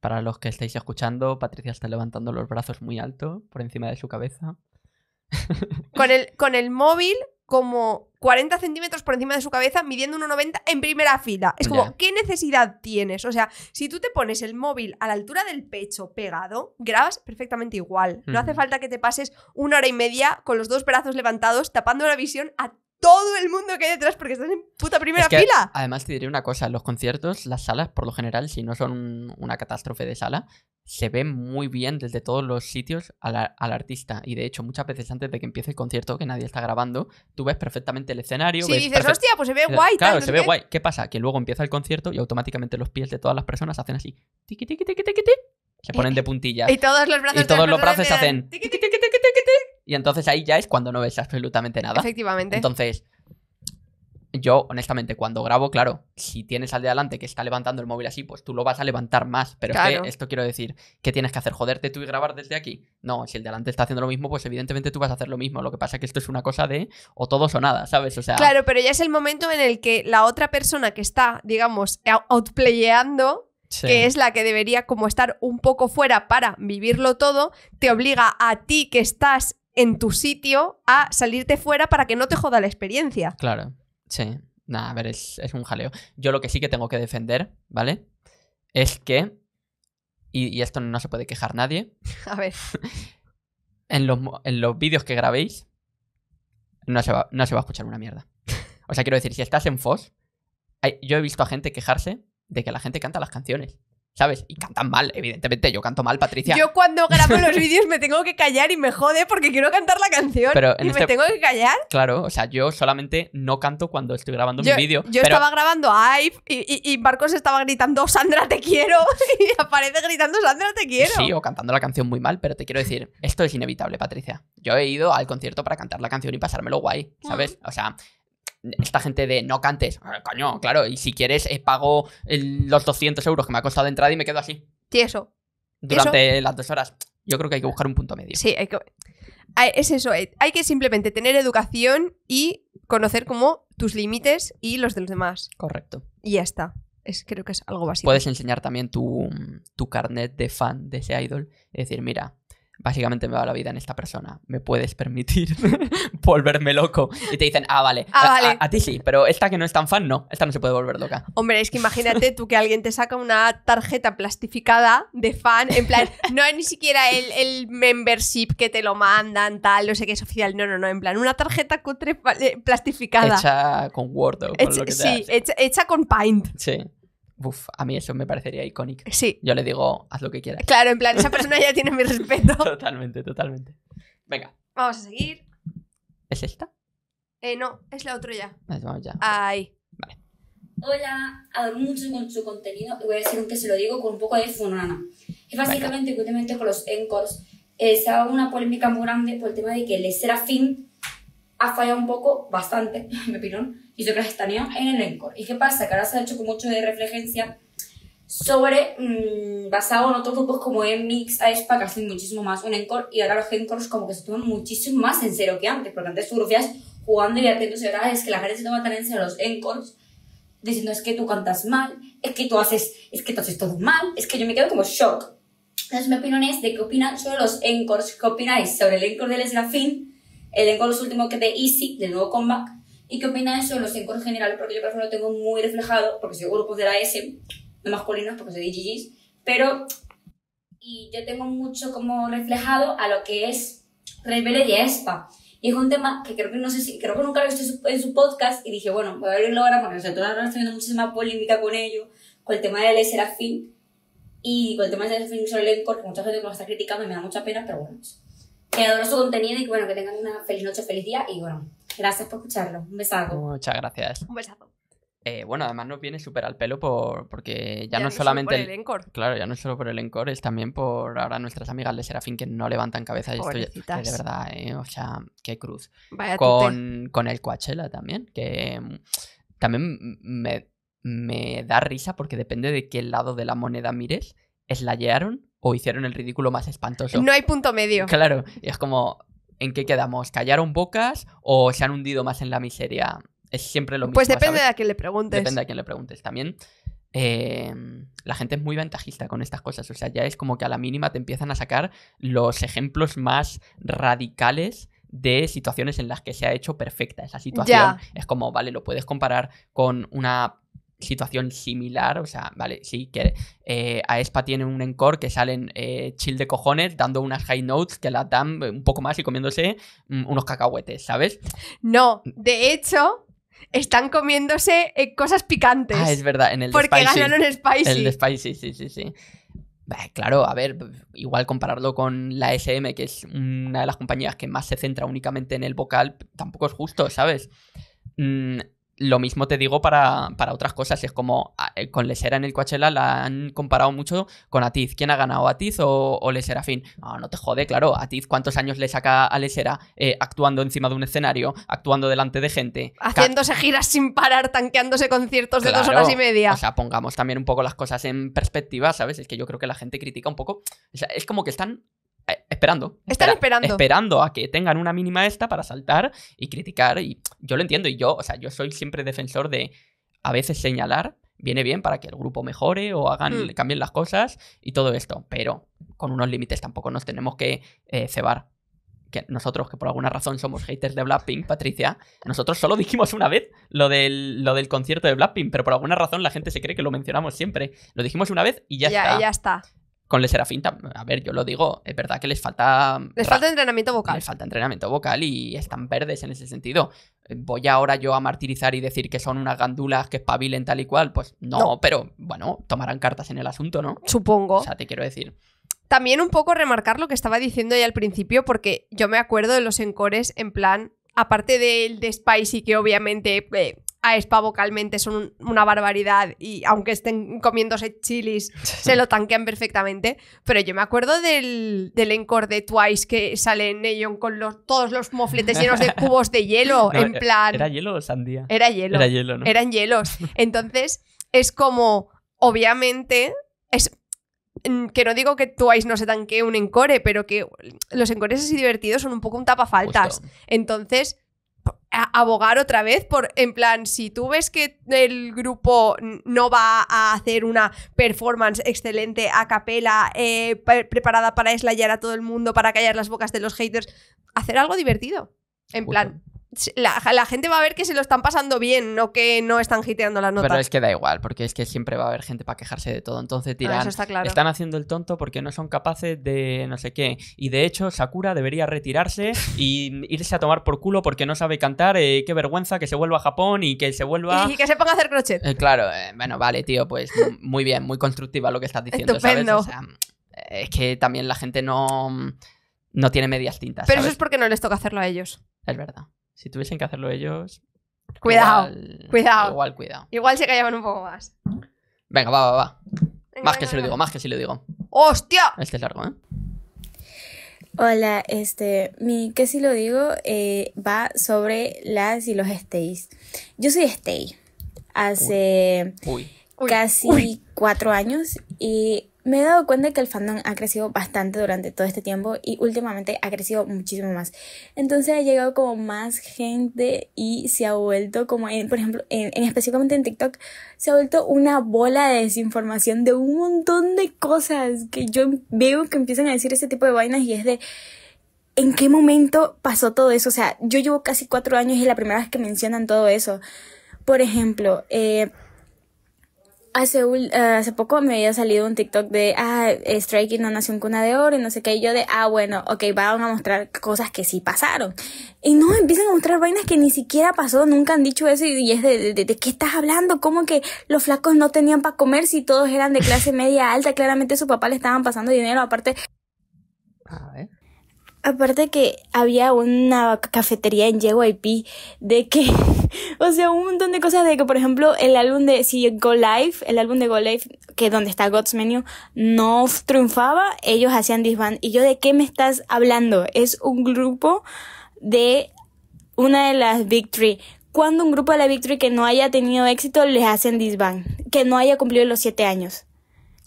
Para los que estáis escuchando, Patricia está levantando los brazos muy alto por encima de su cabeza. Con el, con el móvil como 40 centímetros por encima de su cabeza, midiendo 1,90 en primera fila. Es como. ¿qué necesidad tienes? O sea, si tú te pones el móvil a la altura del pecho pegado, grabas perfectamente igual. No hace falta que te pases una hora y media con los dos brazos levantados, tapando la visión a todo el mundo que hay detrás porque estás en puta primera Es que, fila. Además, te diré una cosa: los conciertos, las salas, por lo general, si no son un- una catástrofe de sala, se ve muy bien desde todos los sitios al, al artista. Y de hecho, muchas veces antes de que empiece el concierto, que nadie está grabando, tú ves perfectamente el escenario. Si ves dices, perfect- hostia, pues se ve guay. tal, Claro, no se ve qué". guay. ¿Qué pasa? Que luego empieza el concierto y automáticamente los pies de todas las personas hacen así. Tiqui, tiqui, tiqui, tiqui, tiqui, Se ponen de puntillas. Y todos los brazos Y todos los brazos hacen. tiqui, tiqui, tiqui, tiqui, tiqui. Y entonces ahí ya es cuando no ves absolutamente nada. Efectivamente. Entonces, yo, honestamente, cuando grabo, claro, si tienes al de adelante que está levantando el móvil así, pues tú lo vas a levantar más. Pero es que esto quiero decir, ¿qué tienes que hacer? ¿Joderte tú y grabar desde aquí? No, si el de adelante está haciendo lo mismo, pues evidentemente tú vas a hacer lo mismo. Lo que pasa es que esto es una cosa de o todos o nada, ¿sabes? O sea, Claro, pero ya es el momento en el que la otra persona que está, digamos, out- outplayando, sí. que es la que debería como estar un poco fuera para vivirlo todo, te obliga a ti que estás en tu sitio a salirte fuera para que no te joda la experiencia. Claro, sí. Nada, a ver, es, es un jaleo. Yo lo que sí que tengo que defender, ¿vale? Es que, y, y esto no se puede quejar nadie, *laughs* A ver, *laughs* en los, en los vídeos que grabéis, no se, va, no se va a escuchar una mierda. O sea, quiero decir, si estás en FOS, hay- yo he visto a gente quejarse de que la gente canta las canciones, ¿sabes? Y cantan mal, evidentemente, yo canto mal, Patricia. yo cuando *laughs* grabo los vídeos me tengo que callar y me jode porque quiero cantar la canción Pero y me este- tengo que callar. Claro, o sea, yo solamente no canto cuando estoy grabando Yo, mi vídeo. yo pero- estaba grabando a Ive y, y, y Marcos estaba gritando Sandra te quiero *laughs* y aparece gritando Sandra te quiero. Sí, o cantando la canción muy mal, pero te quiero decir, esto es inevitable, Patricia. Yo he ido al concierto para cantar la canción y pasármelo guay, ¿sabes? O sea, esta gente de no cantes, ah, coño, claro, y si quieres eh, pago el- los 200 euros que me ha costado de entrada y me quedo así Tieso. durante las dos horas. Yo creo que hay que buscar un punto medio. Sí, hay que... hay- Es eso, eh, hay que simplemente tener educación y conocer como tus límites y los de los demás. Correcto. Y ya está. Es, creo que es algo básico. Puedes enseñar también tu, tu carnet de fan de ese idol. Es decir, mira, básicamente me va la vida en esta persona. ¿Me puedes permitir *laughs* volverme loco? Y te dicen, ah, vale. Ah, a- vale. A, a ti sí, pero esta que no es tan fan, no. Esta no se puede volver loca. Hombre, es que imagínate tú que alguien te saca una tarjeta plastificada de fan, en plan, no es ni siquiera el, el membership que te lo mandan, tal, no sé qué es oficial, no, no, no, en plan, una tarjeta cutre plastificada. Hecha con Word o con Hecha- lo que sea. sí, hecha, hecha con Paint. Sí. Uf, a mí eso me parecería icónico. Sí, Yo le digo, haz lo que quieras. claro, en plan, esa persona ya tiene mi respeto. *laughs* Totalmente, totalmente. Venga, Vamos a seguir. ¿es esta? Eh, no, es la otra ya. Vale, Vamos ya. Ahí. Hola, adoro mucho con su contenido y voy a decir un que se lo digo con un poco de funana. Es básicamente que últimamente con los encores eh, se ha dado una polémica muy grande por el tema de que el Serafín ha fallado un poco, bastante, *laughs* en mi opinión, y yo creo que estanía en el encore. ¿Y qué pasa? Que ahora se ha hecho con mucho de reflegencia sobre, mm, basado en otros grupos como Mix, Aespa, que hacen muchísimo más un encore, y ahora los encores como que se toman muchísimo más en serio que antes, porque antes tú hacías jugando y divirtiéndose, y ahora es que la gente se toma tan en serio los encores, diciendo es que tú cantas mal, es que tú haces, es que tú haces todo mal, es que yo me quedo como shock. Entonces mi opinión es de qué opinan sobre los encores, qué opináis sobre el encore del Serafín, el los últimos que de Easy, del nuevo comeback, y qué opináis sobre los encores en general, porque yo por ejemplo lo tengo muy reflejado, porque soy grupos de la S, no masculinos, porque soy de GGs, pero, y yo tengo mucho como reflejado a lo que es Rebelde y Espa. Y es un tema que creo que no sé si, creo que nunca lo he visto en su, podcast y dije, bueno, voy a abrirlo ahora porque todo ahora estoy viendo muchísima polémica con ello, con el tema del Serafín y con el tema del Serafín sobre el Encore, que mucha gente me lo está criticando y me da mucha pena, pero bueno, eso. Que adoro su contenido y que bueno, que tengan una feliz noche, feliz día y bueno, gracias por escucharlo. Un besazo. Muchas gracias. Un besazo. Eh, bueno, además nos viene súper al pelo por, porque ya, no, solamente por el, encore. Claro, ya no es solo por el encore, es también por ahora nuestras amigas de Serafín que no levantan cabeza. Y esto ya- que de verdad, eh, o sea, qué cruz. Vaya. Con, con el Coachella también, que mm, también me, me da risa porque depende de qué lado de la moneda mires, ¿eslayearon o hicieron el ridículo más espantoso? No hay punto medio. Claro, y es como, ¿en qué quedamos? ¿Callaron bocas o se han hundido más en la miseria? Es siempre lo mismo. Pues depende ¿sabes? de a quién le preguntes. Depende a quién le preguntes. También eh, la gente es muy ventajista con estas cosas. O sea, ya es como que a la mínima te empiezan a sacar los ejemplos más radicales de situaciones en las que se ha hecho perfecta esa situación. Ya. Es como, vale, lo puedes comparar con una situación similar, o sea, vale, sí, que eh, Aespa tiene un encore que salen eh, chill de cojones dando unas high notes que las dan un poco más y comiéndose mm, unos cacahuetes, ¿sabes? No, de hecho, están comiéndose eh, cosas picantes. Ah, es verdad, en el porque Spicy. ganaron Spicy. El de Spicy, sí, sí, sí. Bah, Claro, a ver, igual compararlo con la SM, que es una de las compañías que más se centra únicamente en el vocal, tampoco es justo, ¿sabes? Mm, lo mismo te digo para, para otras cosas. Es como a- eh, con Lesera en el Coachella la han comparado mucho con Atiz. ¿Quién ha ganado, Atiz o, o Lesera Fin? No, no te jode, claro. Atiz, ¿cuántos años le saca a Lesera eh, actuando encima de un escenario, actuando delante de gente? Ca- Haciéndose giras sin parar, tanqueándose conciertos de dos horas y media. O sea, pongamos también un poco las cosas en perspectiva, ¿sabes? Es que yo creo que la gente critica un poco. O sea, es como que están esperando. Están esperando. Esperando a que tengan una mínima esta para saltar y criticar. Y yo lo entiendo. Y yo, o sea, yo soy siempre defensor de a veces señalar. Viene bien para que el grupo mejore o hagan, Mm. cambien las cosas y todo esto. Pero con unos límites tampoco nos tenemos que eh, cebar. Que nosotros, que por alguna razón somos haters de Blackpink, Patricia, nosotros solo dijimos una vez lo del, lo del concierto de Blackpink, pero por alguna razón la gente se cree que lo mencionamos siempre. Lo dijimos una vez y ya, ya, está. ya está. Con Les Serafín, a ver, yo lo digo, es verdad que les falta... Les falta entrenamiento vocal. les falta entrenamiento vocal y están verdes en ese sentido. ¿Voy ahora yo a martirizar y decir que son unas gandulas que espabilen tal y cual? Pues no, No. pero bueno, tomarán cartas en el asunto, ¿no? Supongo. O sea, te quiero decir. También un poco remarcar lo que estaba diciendo ya al principio, porque yo me acuerdo de los encores en plan, aparte del de Spicy, que obviamente eh, a Spa vocalmente son un- una barbaridad y aunque estén comiéndose chilis, *laughs* se lo tanquean perfectamente. Pero yo me acuerdo del, del encore de Twice que sale en Neon con los, todos los mofletes llenos de *laughs* cubos de hielo, No, en eh, plan... ¿Era hielo o sandía? Era hielo. Era hielo, ¿no? Eran hielos. *laughs* Entonces, es como, obviamente, es. mm, Que no digo que Twice no se tanquee un encore, pero que los encores así divertidos son un poco un tapafaltas. Justo. Entonces, abogar otra vez por, en plan, si tú ves que el grupo no va a hacer una performance excelente a capela, eh, pre- preparada para eslayar a todo el mundo, para callar las bocas de los haters, hacer algo divertido. En plan, la, la gente va a ver que se lo están pasando bien, no que no están hiteando las notas. Pero es que da igual, porque es que siempre va a haber gente para quejarse de todo. Entonces Ah, dirán, eso está claro. están haciendo el tonto porque no son capaces de no sé qué. Y de hecho, Sakura debería retirarse y *laughs* irse a tomar por culo porque no sabe cantar. eh, qué vergüenza que se vuelva a Japón y que se vuelva... Y que se ponga a hacer crochet. Eh, claro, eh, bueno, vale, tío, pues muy bien, muy constructiva lo que estás diciendo, Estupendo. ¿sabes? O sea, es que también la gente no, no tiene medias tintas, Pero eso es porque no les toca hacerlo a ellos. Es verdad. Si tuviesen que hacerlo ellos... Cuidado, igual- cuidado. Igual, cuidado. Igual se callaban un poco más. Venga, va, va, va. Venga, Más que venga, si lo digo, más que si lo digo. ¡Hostia! Este es largo, ¿eh? Hola, este, mi que si lo digo eh, va sobre las y los stays. Yo soy stay hace Uy. Uy, casi uy. cuatro años y me he dado cuenta que el fandom ha crecido bastante durante todo este tiempo y últimamente ha crecido muchísimo más. Entonces ha llegado como más gente y se ha vuelto como, por ejemplo, en, en específicamente en TikTok, se ha vuelto una bola de desinformación de un montón de cosas que yo veo que empiezan a decir ese tipo de vainas y es de... ¿En qué momento pasó todo eso? O sea, yo llevo casi cuatro años y es la primera vez que mencionan todo eso. Por ejemplo, eh, Hace, eh, hace poco me había salido un TikTok de, ah, Kids no nació en cuna de oro y no sé qué, y yo de, ah, bueno, ok, van a mostrar cosas que sí pasaron. Y no, empiezan a mostrar vainas que ni siquiera pasó, nunca han dicho eso, y, es de, de, qué estás hablando, ¿cómo que los flacos no tenían para comer si todos eran de clase media alta? Claramente su papá le estaban pasando dinero, aparte, A ver. Aparte que había una cafetería en JYP de que, *laughs* o sea, un montón de cosas de que, por ejemplo, el álbum de si Go Live, el álbum de Go Live, que donde está God's Menu, no triunfaba, ellos hacían disband. Y yo, ¿de qué me estás hablando? Es un grupo de una de las Big Three. Cuando un grupo de la Three que no haya tenido éxito les hacen disband, que no haya cumplido los siete años.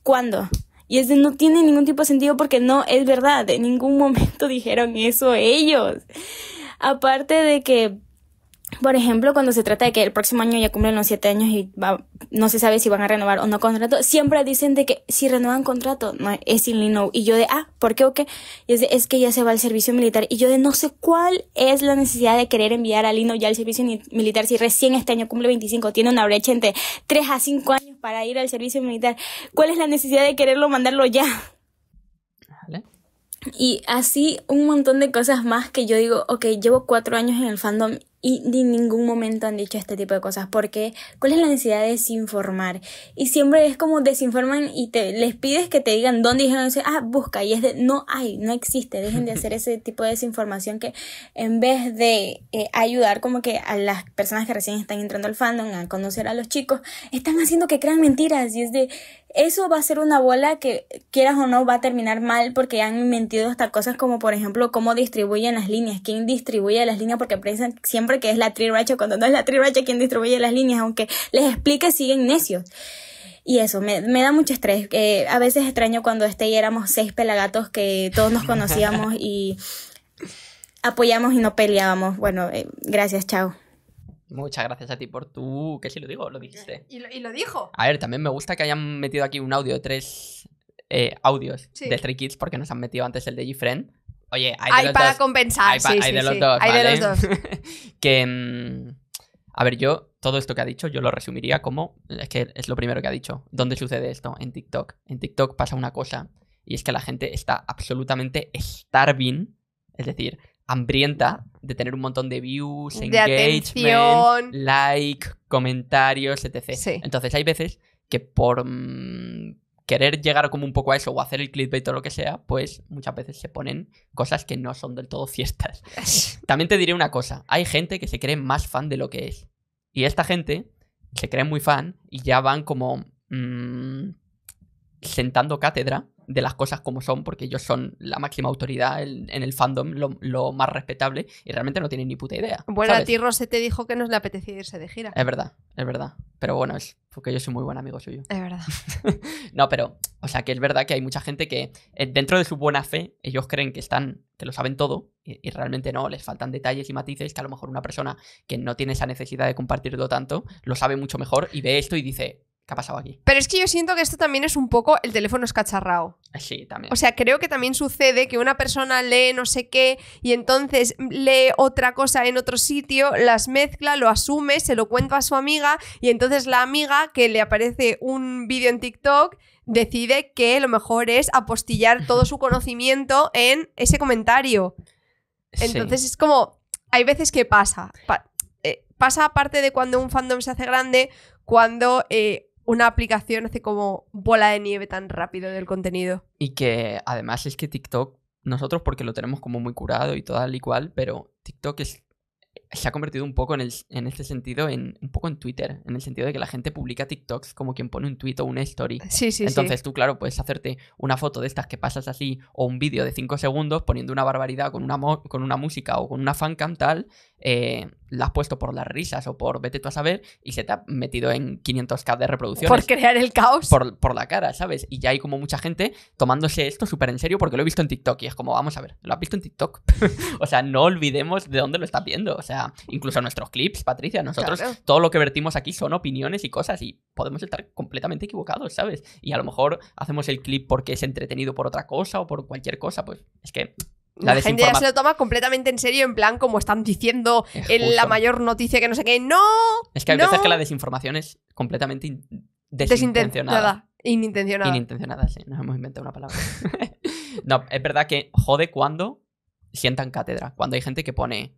¿Cuándo? Y ese no tiene ningún tipo de sentido porque no es verdad. En ningún momento *laughs* dijeron eso ellos. Aparte de que, por ejemplo, cuando se trata de que el próximo año ya cumplen los siete años y va- no se sabe si van a renovar o no contrato, siempre dicen de que si renuevan contrato, no, es in no. Y yo de, ah, ¿por qué o qué? Y es, de, es que ya se va al servicio militar. Y yo de, no sé cuál es la necesidad de querer enviar a Lino ya al servicio militar si recién este año cumple 25, tiene una brecha entre 3 a 5 años para ir al servicio militar. ¿Cuál es la necesidad de quererlo mandarlo ya? Vale. Y así un montón de cosas más que yo digo, ok, llevo cuatro años en el fandom y ni en ningún momento han dicho este tipo de cosas. porque ¿Cuál es la necesidad de desinformar? Y siempre es como desinforman y te les pides que te digan dónde dijeron eso. Ah, busca. Y es de, no hay, no existe. Dejen de hacer *laughs* ese tipo de desinformación que en vez de eh, ayudar como que a las personas que recién están entrando al fandom, a conocer a los chicos, están haciendo que crean mentiras. Y es de, eso va a ser una bola que, quieras o no, va a terminar mal porque han mentido hasta cosas como, por ejemplo, cómo distribuyen las líneas, quién distribuye las líneas, porque piensan siempre que es la triracha, cuando no es la triracha quien distribuye las líneas, aunque les explique, siguen necios. Y eso, me, me da mucho estrés. Eh, a veces extraño cuando este y éramos seis pelagatos que todos nos conocíamos *laughs* y apoyamos y no peleábamos. Bueno, eh, gracias, chao. Muchas gracias a ti por tu... ¿Qué si lo digo? Lo dijiste. Y lo, y lo dijo. A ver, también me gusta que hayan metido aquí un audio de tres eh, audios Sí. de Stray Kids porque nos han metido antes el de Gfriend. Oye, hay, Hay de los para dos. compensar, Hay, pa- sí, hay sí, de los sí. dos, Hay de los dos. *laughs* *laughs* que... mm, a ver, yo todo esto que ha dicho yo lo resumiría como... Es que es lo primero que ha dicho. ¿Dónde sucede esto? En TikTok. En TikTok pasa una cosa y es que la gente está absolutamente starving, es decir, hambrienta de tener un montón de views, De engagement, atención. like, comentarios, etc. Sí. Entonces hay veces que por mm, querer llegar como un poco a eso o hacer el clickbait o lo que sea, pues muchas veces se ponen cosas que no son del todo ciertas. *laughs* También te diré una cosa, hay gente que se cree más fan de lo que es. Y esta gente se cree muy fan y ya van como mm, sentando cátedra de las cosas como son, porque ellos son la máxima autoridad en, en el fandom, lo, lo más respetable, y realmente no tienen ni puta idea. Bueno, a ti Rose te dijo que no le apetecía irse de gira. Es verdad, es verdad. Pero bueno, es porque yo soy muy buen amigo suyo. Es verdad. *laughs* No, pero, o sea, que es verdad que hay mucha gente que eh, dentro de su buena fe, ellos creen que están, que lo saben todo, y, y realmente no, les faltan detalles y matices que a lo mejor una persona que no tiene esa necesidad de compartirlo tanto, lo sabe mucho mejor y ve esto y dice, ¿qué ha pasado aquí? Pero es que yo siento que esto también es un poco el teléfono escacharrao. Eh, Sí, también. O sea, creo que también sucede que una persona lee no sé qué y entonces lee otra cosa en otro sitio, las mezcla, lo asume, se lo cuenta a su amiga y entonces la amiga que le aparece un vídeo en TikTok decide que lo mejor es apostillar todo su *laughs* conocimiento en ese comentario. Sí. Entonces es como, hay veces que pasa. Pa- eh, pasa aparte de cuando un fandom se hace grande, cuando eh, una aplicación hace como bola de nieve tan rápido del contenido. Y que además es que TikTok, nosotros porque lo tenemos como muy curado y tal y cual, pero TikTok es, se ha convertido un poco en, el, en este sentido, en un poco en Twitter, en el sentido de que la gente publica TikToks como quien pone un tweet o una story. Sí, sí, Entonces sí. tú, claro, puedes hacerte una foto de estas que pasas así o un vídeo de 5 segundos poniendo una barbaridad con una, mo- con una música o con una fancam tal, eh, la has puesto por las risas o por vete tú a saber y se te ha metido en 500k de reproducciones Por crear el caos. por, por la cara, ¿sabes? Y ya hay como mucha gente tomándose esto súper en serio porque lo he visto en TikTok y es como, vamos a ver, lo has visto en TikTok. *laughs* o sea, no olvidemos de dónde lo estás viendo. O sea, incluso nuestros clips, Patricia, nosotros Claro. todo lo que vertimos aquí son opiniones y cosas y podemos estar completamente equivocados, ¿sabes? Y a lo mejor hacemos el clip porque es entretenido por otra cosa o por cualquier cosa, pues es que La, la, gente ya se lo toma completamente en serio, en plan, como están diciendo Es en la mayor noticia que no sé qué. ¡No! Es que hay no. veces que la desinformación es completamente in- desintencionada. Inintencionada. Inintencionada, sí, nos hemos inventado una palabra. *laughs* no, es verdad que jode cuando sientan cátedra, cuando hay gente que pone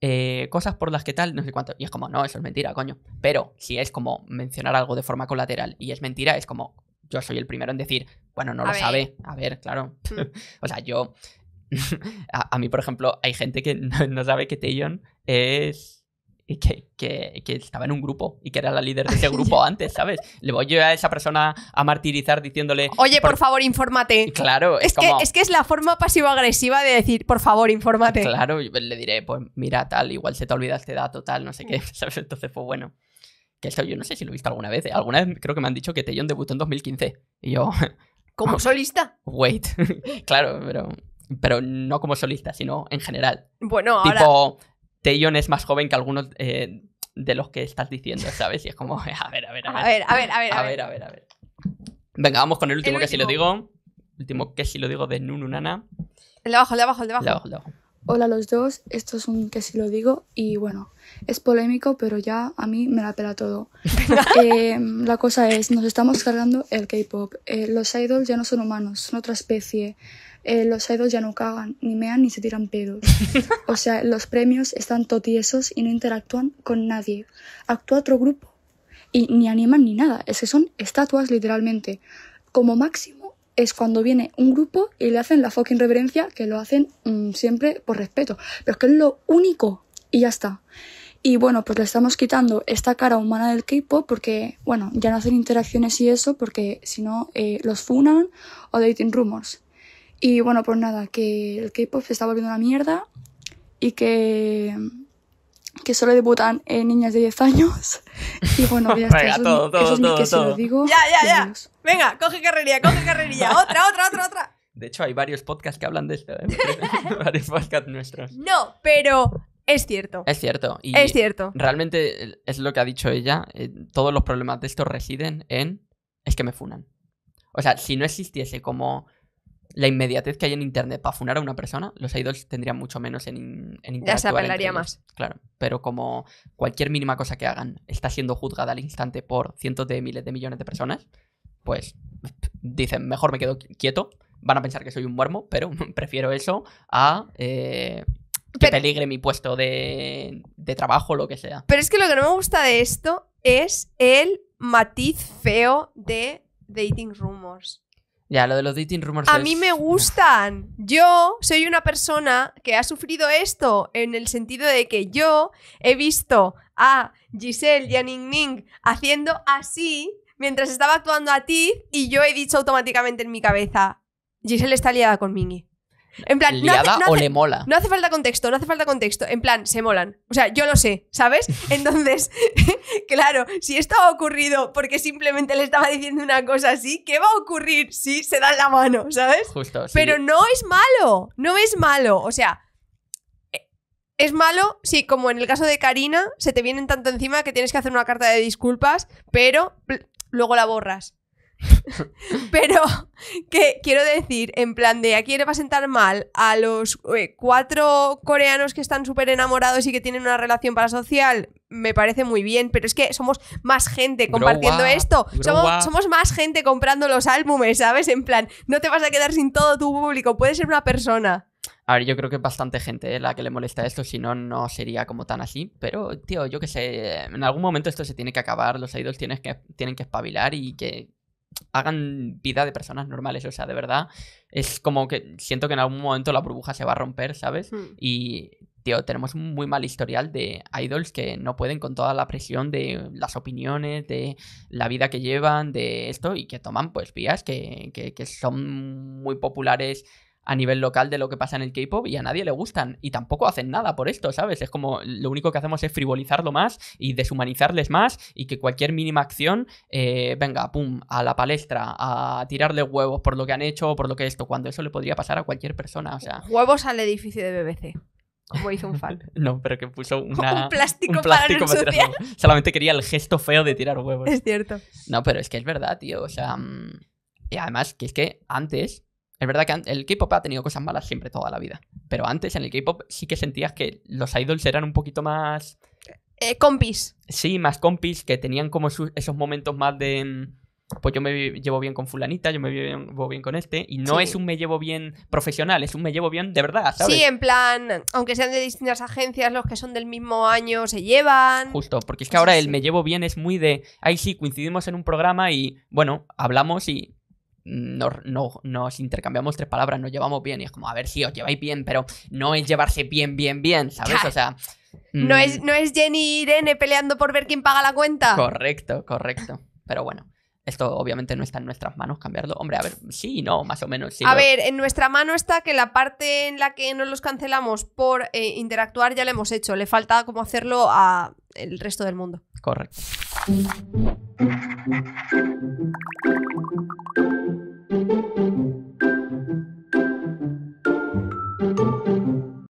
eh, cosas por las que tal, no sé cuánto, y es como, no, eso es mentira, coño. Pero si es como mencionar algo de forma colateral y es mentira, es como, yo soy el primero en decir, bueno, no A lo ver. sabe, a ver, claro. Hmm. *laughs* o sea, yo, *laughs* a, a mí, por ejemplo, hay gente que no, no sabe que Taeyeon es... Que, que, que estaba en un grupo y que era la líder de ese grupo antes, ¿sabes? Le voy yo a esa persona a martirizar diciéndole. Oye, por favor, infórmate. Claro, es, Es que, es que es la forma pasivo-agresiva de decir, por favor, infórmate. Claro, y le diré, pues mira, tal, igual se te olvida este dato, tal, no sé qué, ¿sabes? Entonces, pues bueno. Que eso yo no sé si lo he visto alguna vez. ¿eh? Alguna vez creo que me han dicho que Taeyeon debutó en 2015. Y yo, Como *laughs* solista. wait. *laughs* claro, pero, pero no como solista, sino en general. Bueno, ahora. Tipo, Taeyeon es más joven que algunos eh, de los que estás diciendo, ¿sabes? Y es como, *laughs* a ver, a ver, a ver. A ver, a ver, a ver. A ver, a ver, a ver. Venga, vamos con el último El que si lo digo. Último que si lo digo de Nunu Nana. El de abajo, el de abajo, el de abajo. De abajo, de abajo. Hola a los dos, esto es un que si lo digo y bueno, es polémico, pero ya a mí me la pela todo. *laughs* Eh, la cosa es, nos estamos cargando el K-pop. Eh, los idols ya no son humanos, son otra especie. Eh, los idols ya no cagan, ni mean ni se tiran pedos. *laughs* O sea, los premios están totiesos y no interactúan con nadie. Actúa otro grupo y ni animan ni nada, es que son estatuas literalmente. Como máximo es cuando viene un grupo y le hacen la fucking reverencia, que lo hacen mm, siempre por respeto. Pero es que es lo único y ya está. Y bueno, pues le estamos quitando esta cara humana del K-pop porque, bueno, ya no hacen interacciones y eso porque si no eh, los funan o dating rumors. Y bueno, pues nada, que el K-pop se está volviendo una mierda y que, que solo debutan eh, niñas de 10 años. Y bueno, ya *laughs* está. Venga, eso es todo, mi- todo, eso es mi todo, que se todo. lo digo. Ya, ya, ya. Venga, coge carrería, coge carrería. *laughs* Otra, otra, otra, otra. De hecho, hay varios podcasts que hablan de esto. ¿eh? *laughs* varios podcasts nuestros. No, pero es cierto. Es cierto. Y Es cierto. Realmente eh, es lo que ha dicho ella. eh, todos los problemas de esto residen en. Es que me funan. O sea, si no existiese como la inmediatez que hay en internet para funar a una persona, los idols tendrían mucho menos en, in- en Ya se apelaría más. Claro. Pero como cualquier mínima cosa que hagan está siendo juzgada al instante por cientos de miles de millones de personas, pues dicen, mejor me quedo qui- quieto. Van a pensar que soy un muermo, pero *laughs* prefiero eso a eh, que Pero- peligre mi puesto de, de trabajo o lo que sea. Pero es que lo que no me gusta de esto es el matiz feo de Dating Rumors. Ya, lo de los dating rumors A es- mí me gustan. Yo soy una persona que ha sufrido esto en el sentido de que yo he visto a Giselle y a Ning Ning haciendo así mientras estaba actuando a ti y yo he dicho automáticamente en mi cabeza, Giselle está liada con Mingy. En plan, no hace- ¿Liada no o hace- le mola? No hace falta contexto, no hace falta contexto. En plan, se molan. O sea, yo lo sé, ¿sabes? *laughs* Entonces, *laughs* claro, si esto ha ocurrido porque simplemente le estaba diciendo una cosa así, ¿qué va a ocurrir si se dan la mano, ¿sabes? Justo, sí. Pero no es malo, no es malo. O sea, eh, es malo si, como en el caso de Karina, se te vienen tanto encima que tienes que hacer una carta de disculpas, pero luego la borras. Pero que quiero decir, en plan de aquí le va a sentar mal a los eh, cuatro coreanos que están súper enamorados y que tienen una relación parasocial, me parece muy bien, pero es que somos más gente compartiendo up, esto. Somos, más gente comprando los álbumes, ¿sabes? En plan, no te vas a quedar sin todo tu público, puede ser una persona. A ver, yo creo que es bastante gente eh, la que le molesta esto, si no, no sería como tan así. Pero, tío, yo qué sé, en algún momento esto se tiene que acabar, los idols tienen que, tienen que espabilar y que hagan vida de personas normales. O sea, de verdad, es como que siento que en algún momento la burbuja se va a romper, ¿sabes? Y, tío, tenemos un muy mal historial de idols que no pueden con toda la presión de las opiniones, de la vida que llevan, de esto, y que toman, pues, vías que, que, que son muy populares a nivel local de lo que pasa en el K-pop y a nadie le gustan. Y tampoco hacen nada por esto, ¿sabes? Es como lo único que hacemos es frivolizarlo más y deshumanizarles más y que cualquier mínima acción, eh, venga, pum, a la palestra, a tirarle huevos por lo que han hecho o por lo que esto, cuando eso le podría pasar a cualquier persona, o sea. Huevos al edificio de BBC, como hizo un fan. *laughs* No, pero que puso *laughs* una, Un plástico un plástico para. Solamente quería el gesto feo de tirar huevos. Es cierto. No, pero es que es verdad, tío. O sea, mm, y además que es que antes, es verdad que el K-pop ha tenido cosas malas siempre toda la vida. Pero antes en el K-pop sí que sentías que los idols eran un poquito más, Eh, compis. sí, más compis, que tenían como su- esos momentos más de, mm, pues yo me llevo bien con fulanita, yo me llevo bien con este. Y no Sí. es un me llevo bien profesional, es un me llevo bien de verdad, ¿sabes? Sí, en plan, aunque sean de distintas agencias, los que son del mismo año se llevan. Justo, porque es que ahora el me llevo bien es muy de, ay sí, coincidimos en un programa y bueno, hablamos y nos, no- nos intercambiamos tres palabras, nos llevamos bien y es como, a ver si os lleváis bien, pero no es llevarse bien, bien, bien, ¿sabes? O sea... No mm, es, no es Jenny y Irene peleando por ver quién paga la cuenta. Correcto, correcto. Pero bueno, esto obviamente no está en nuestras manos cambiarlo. Hombre, a ver, sí y no, más o menos. sí a lo- ver, en nuestra mano está que la parte en la que no los cancelamos por eh, interactuar ya la hemos hecho. Le falta como hacerlo a el resto del mundo. Correcto.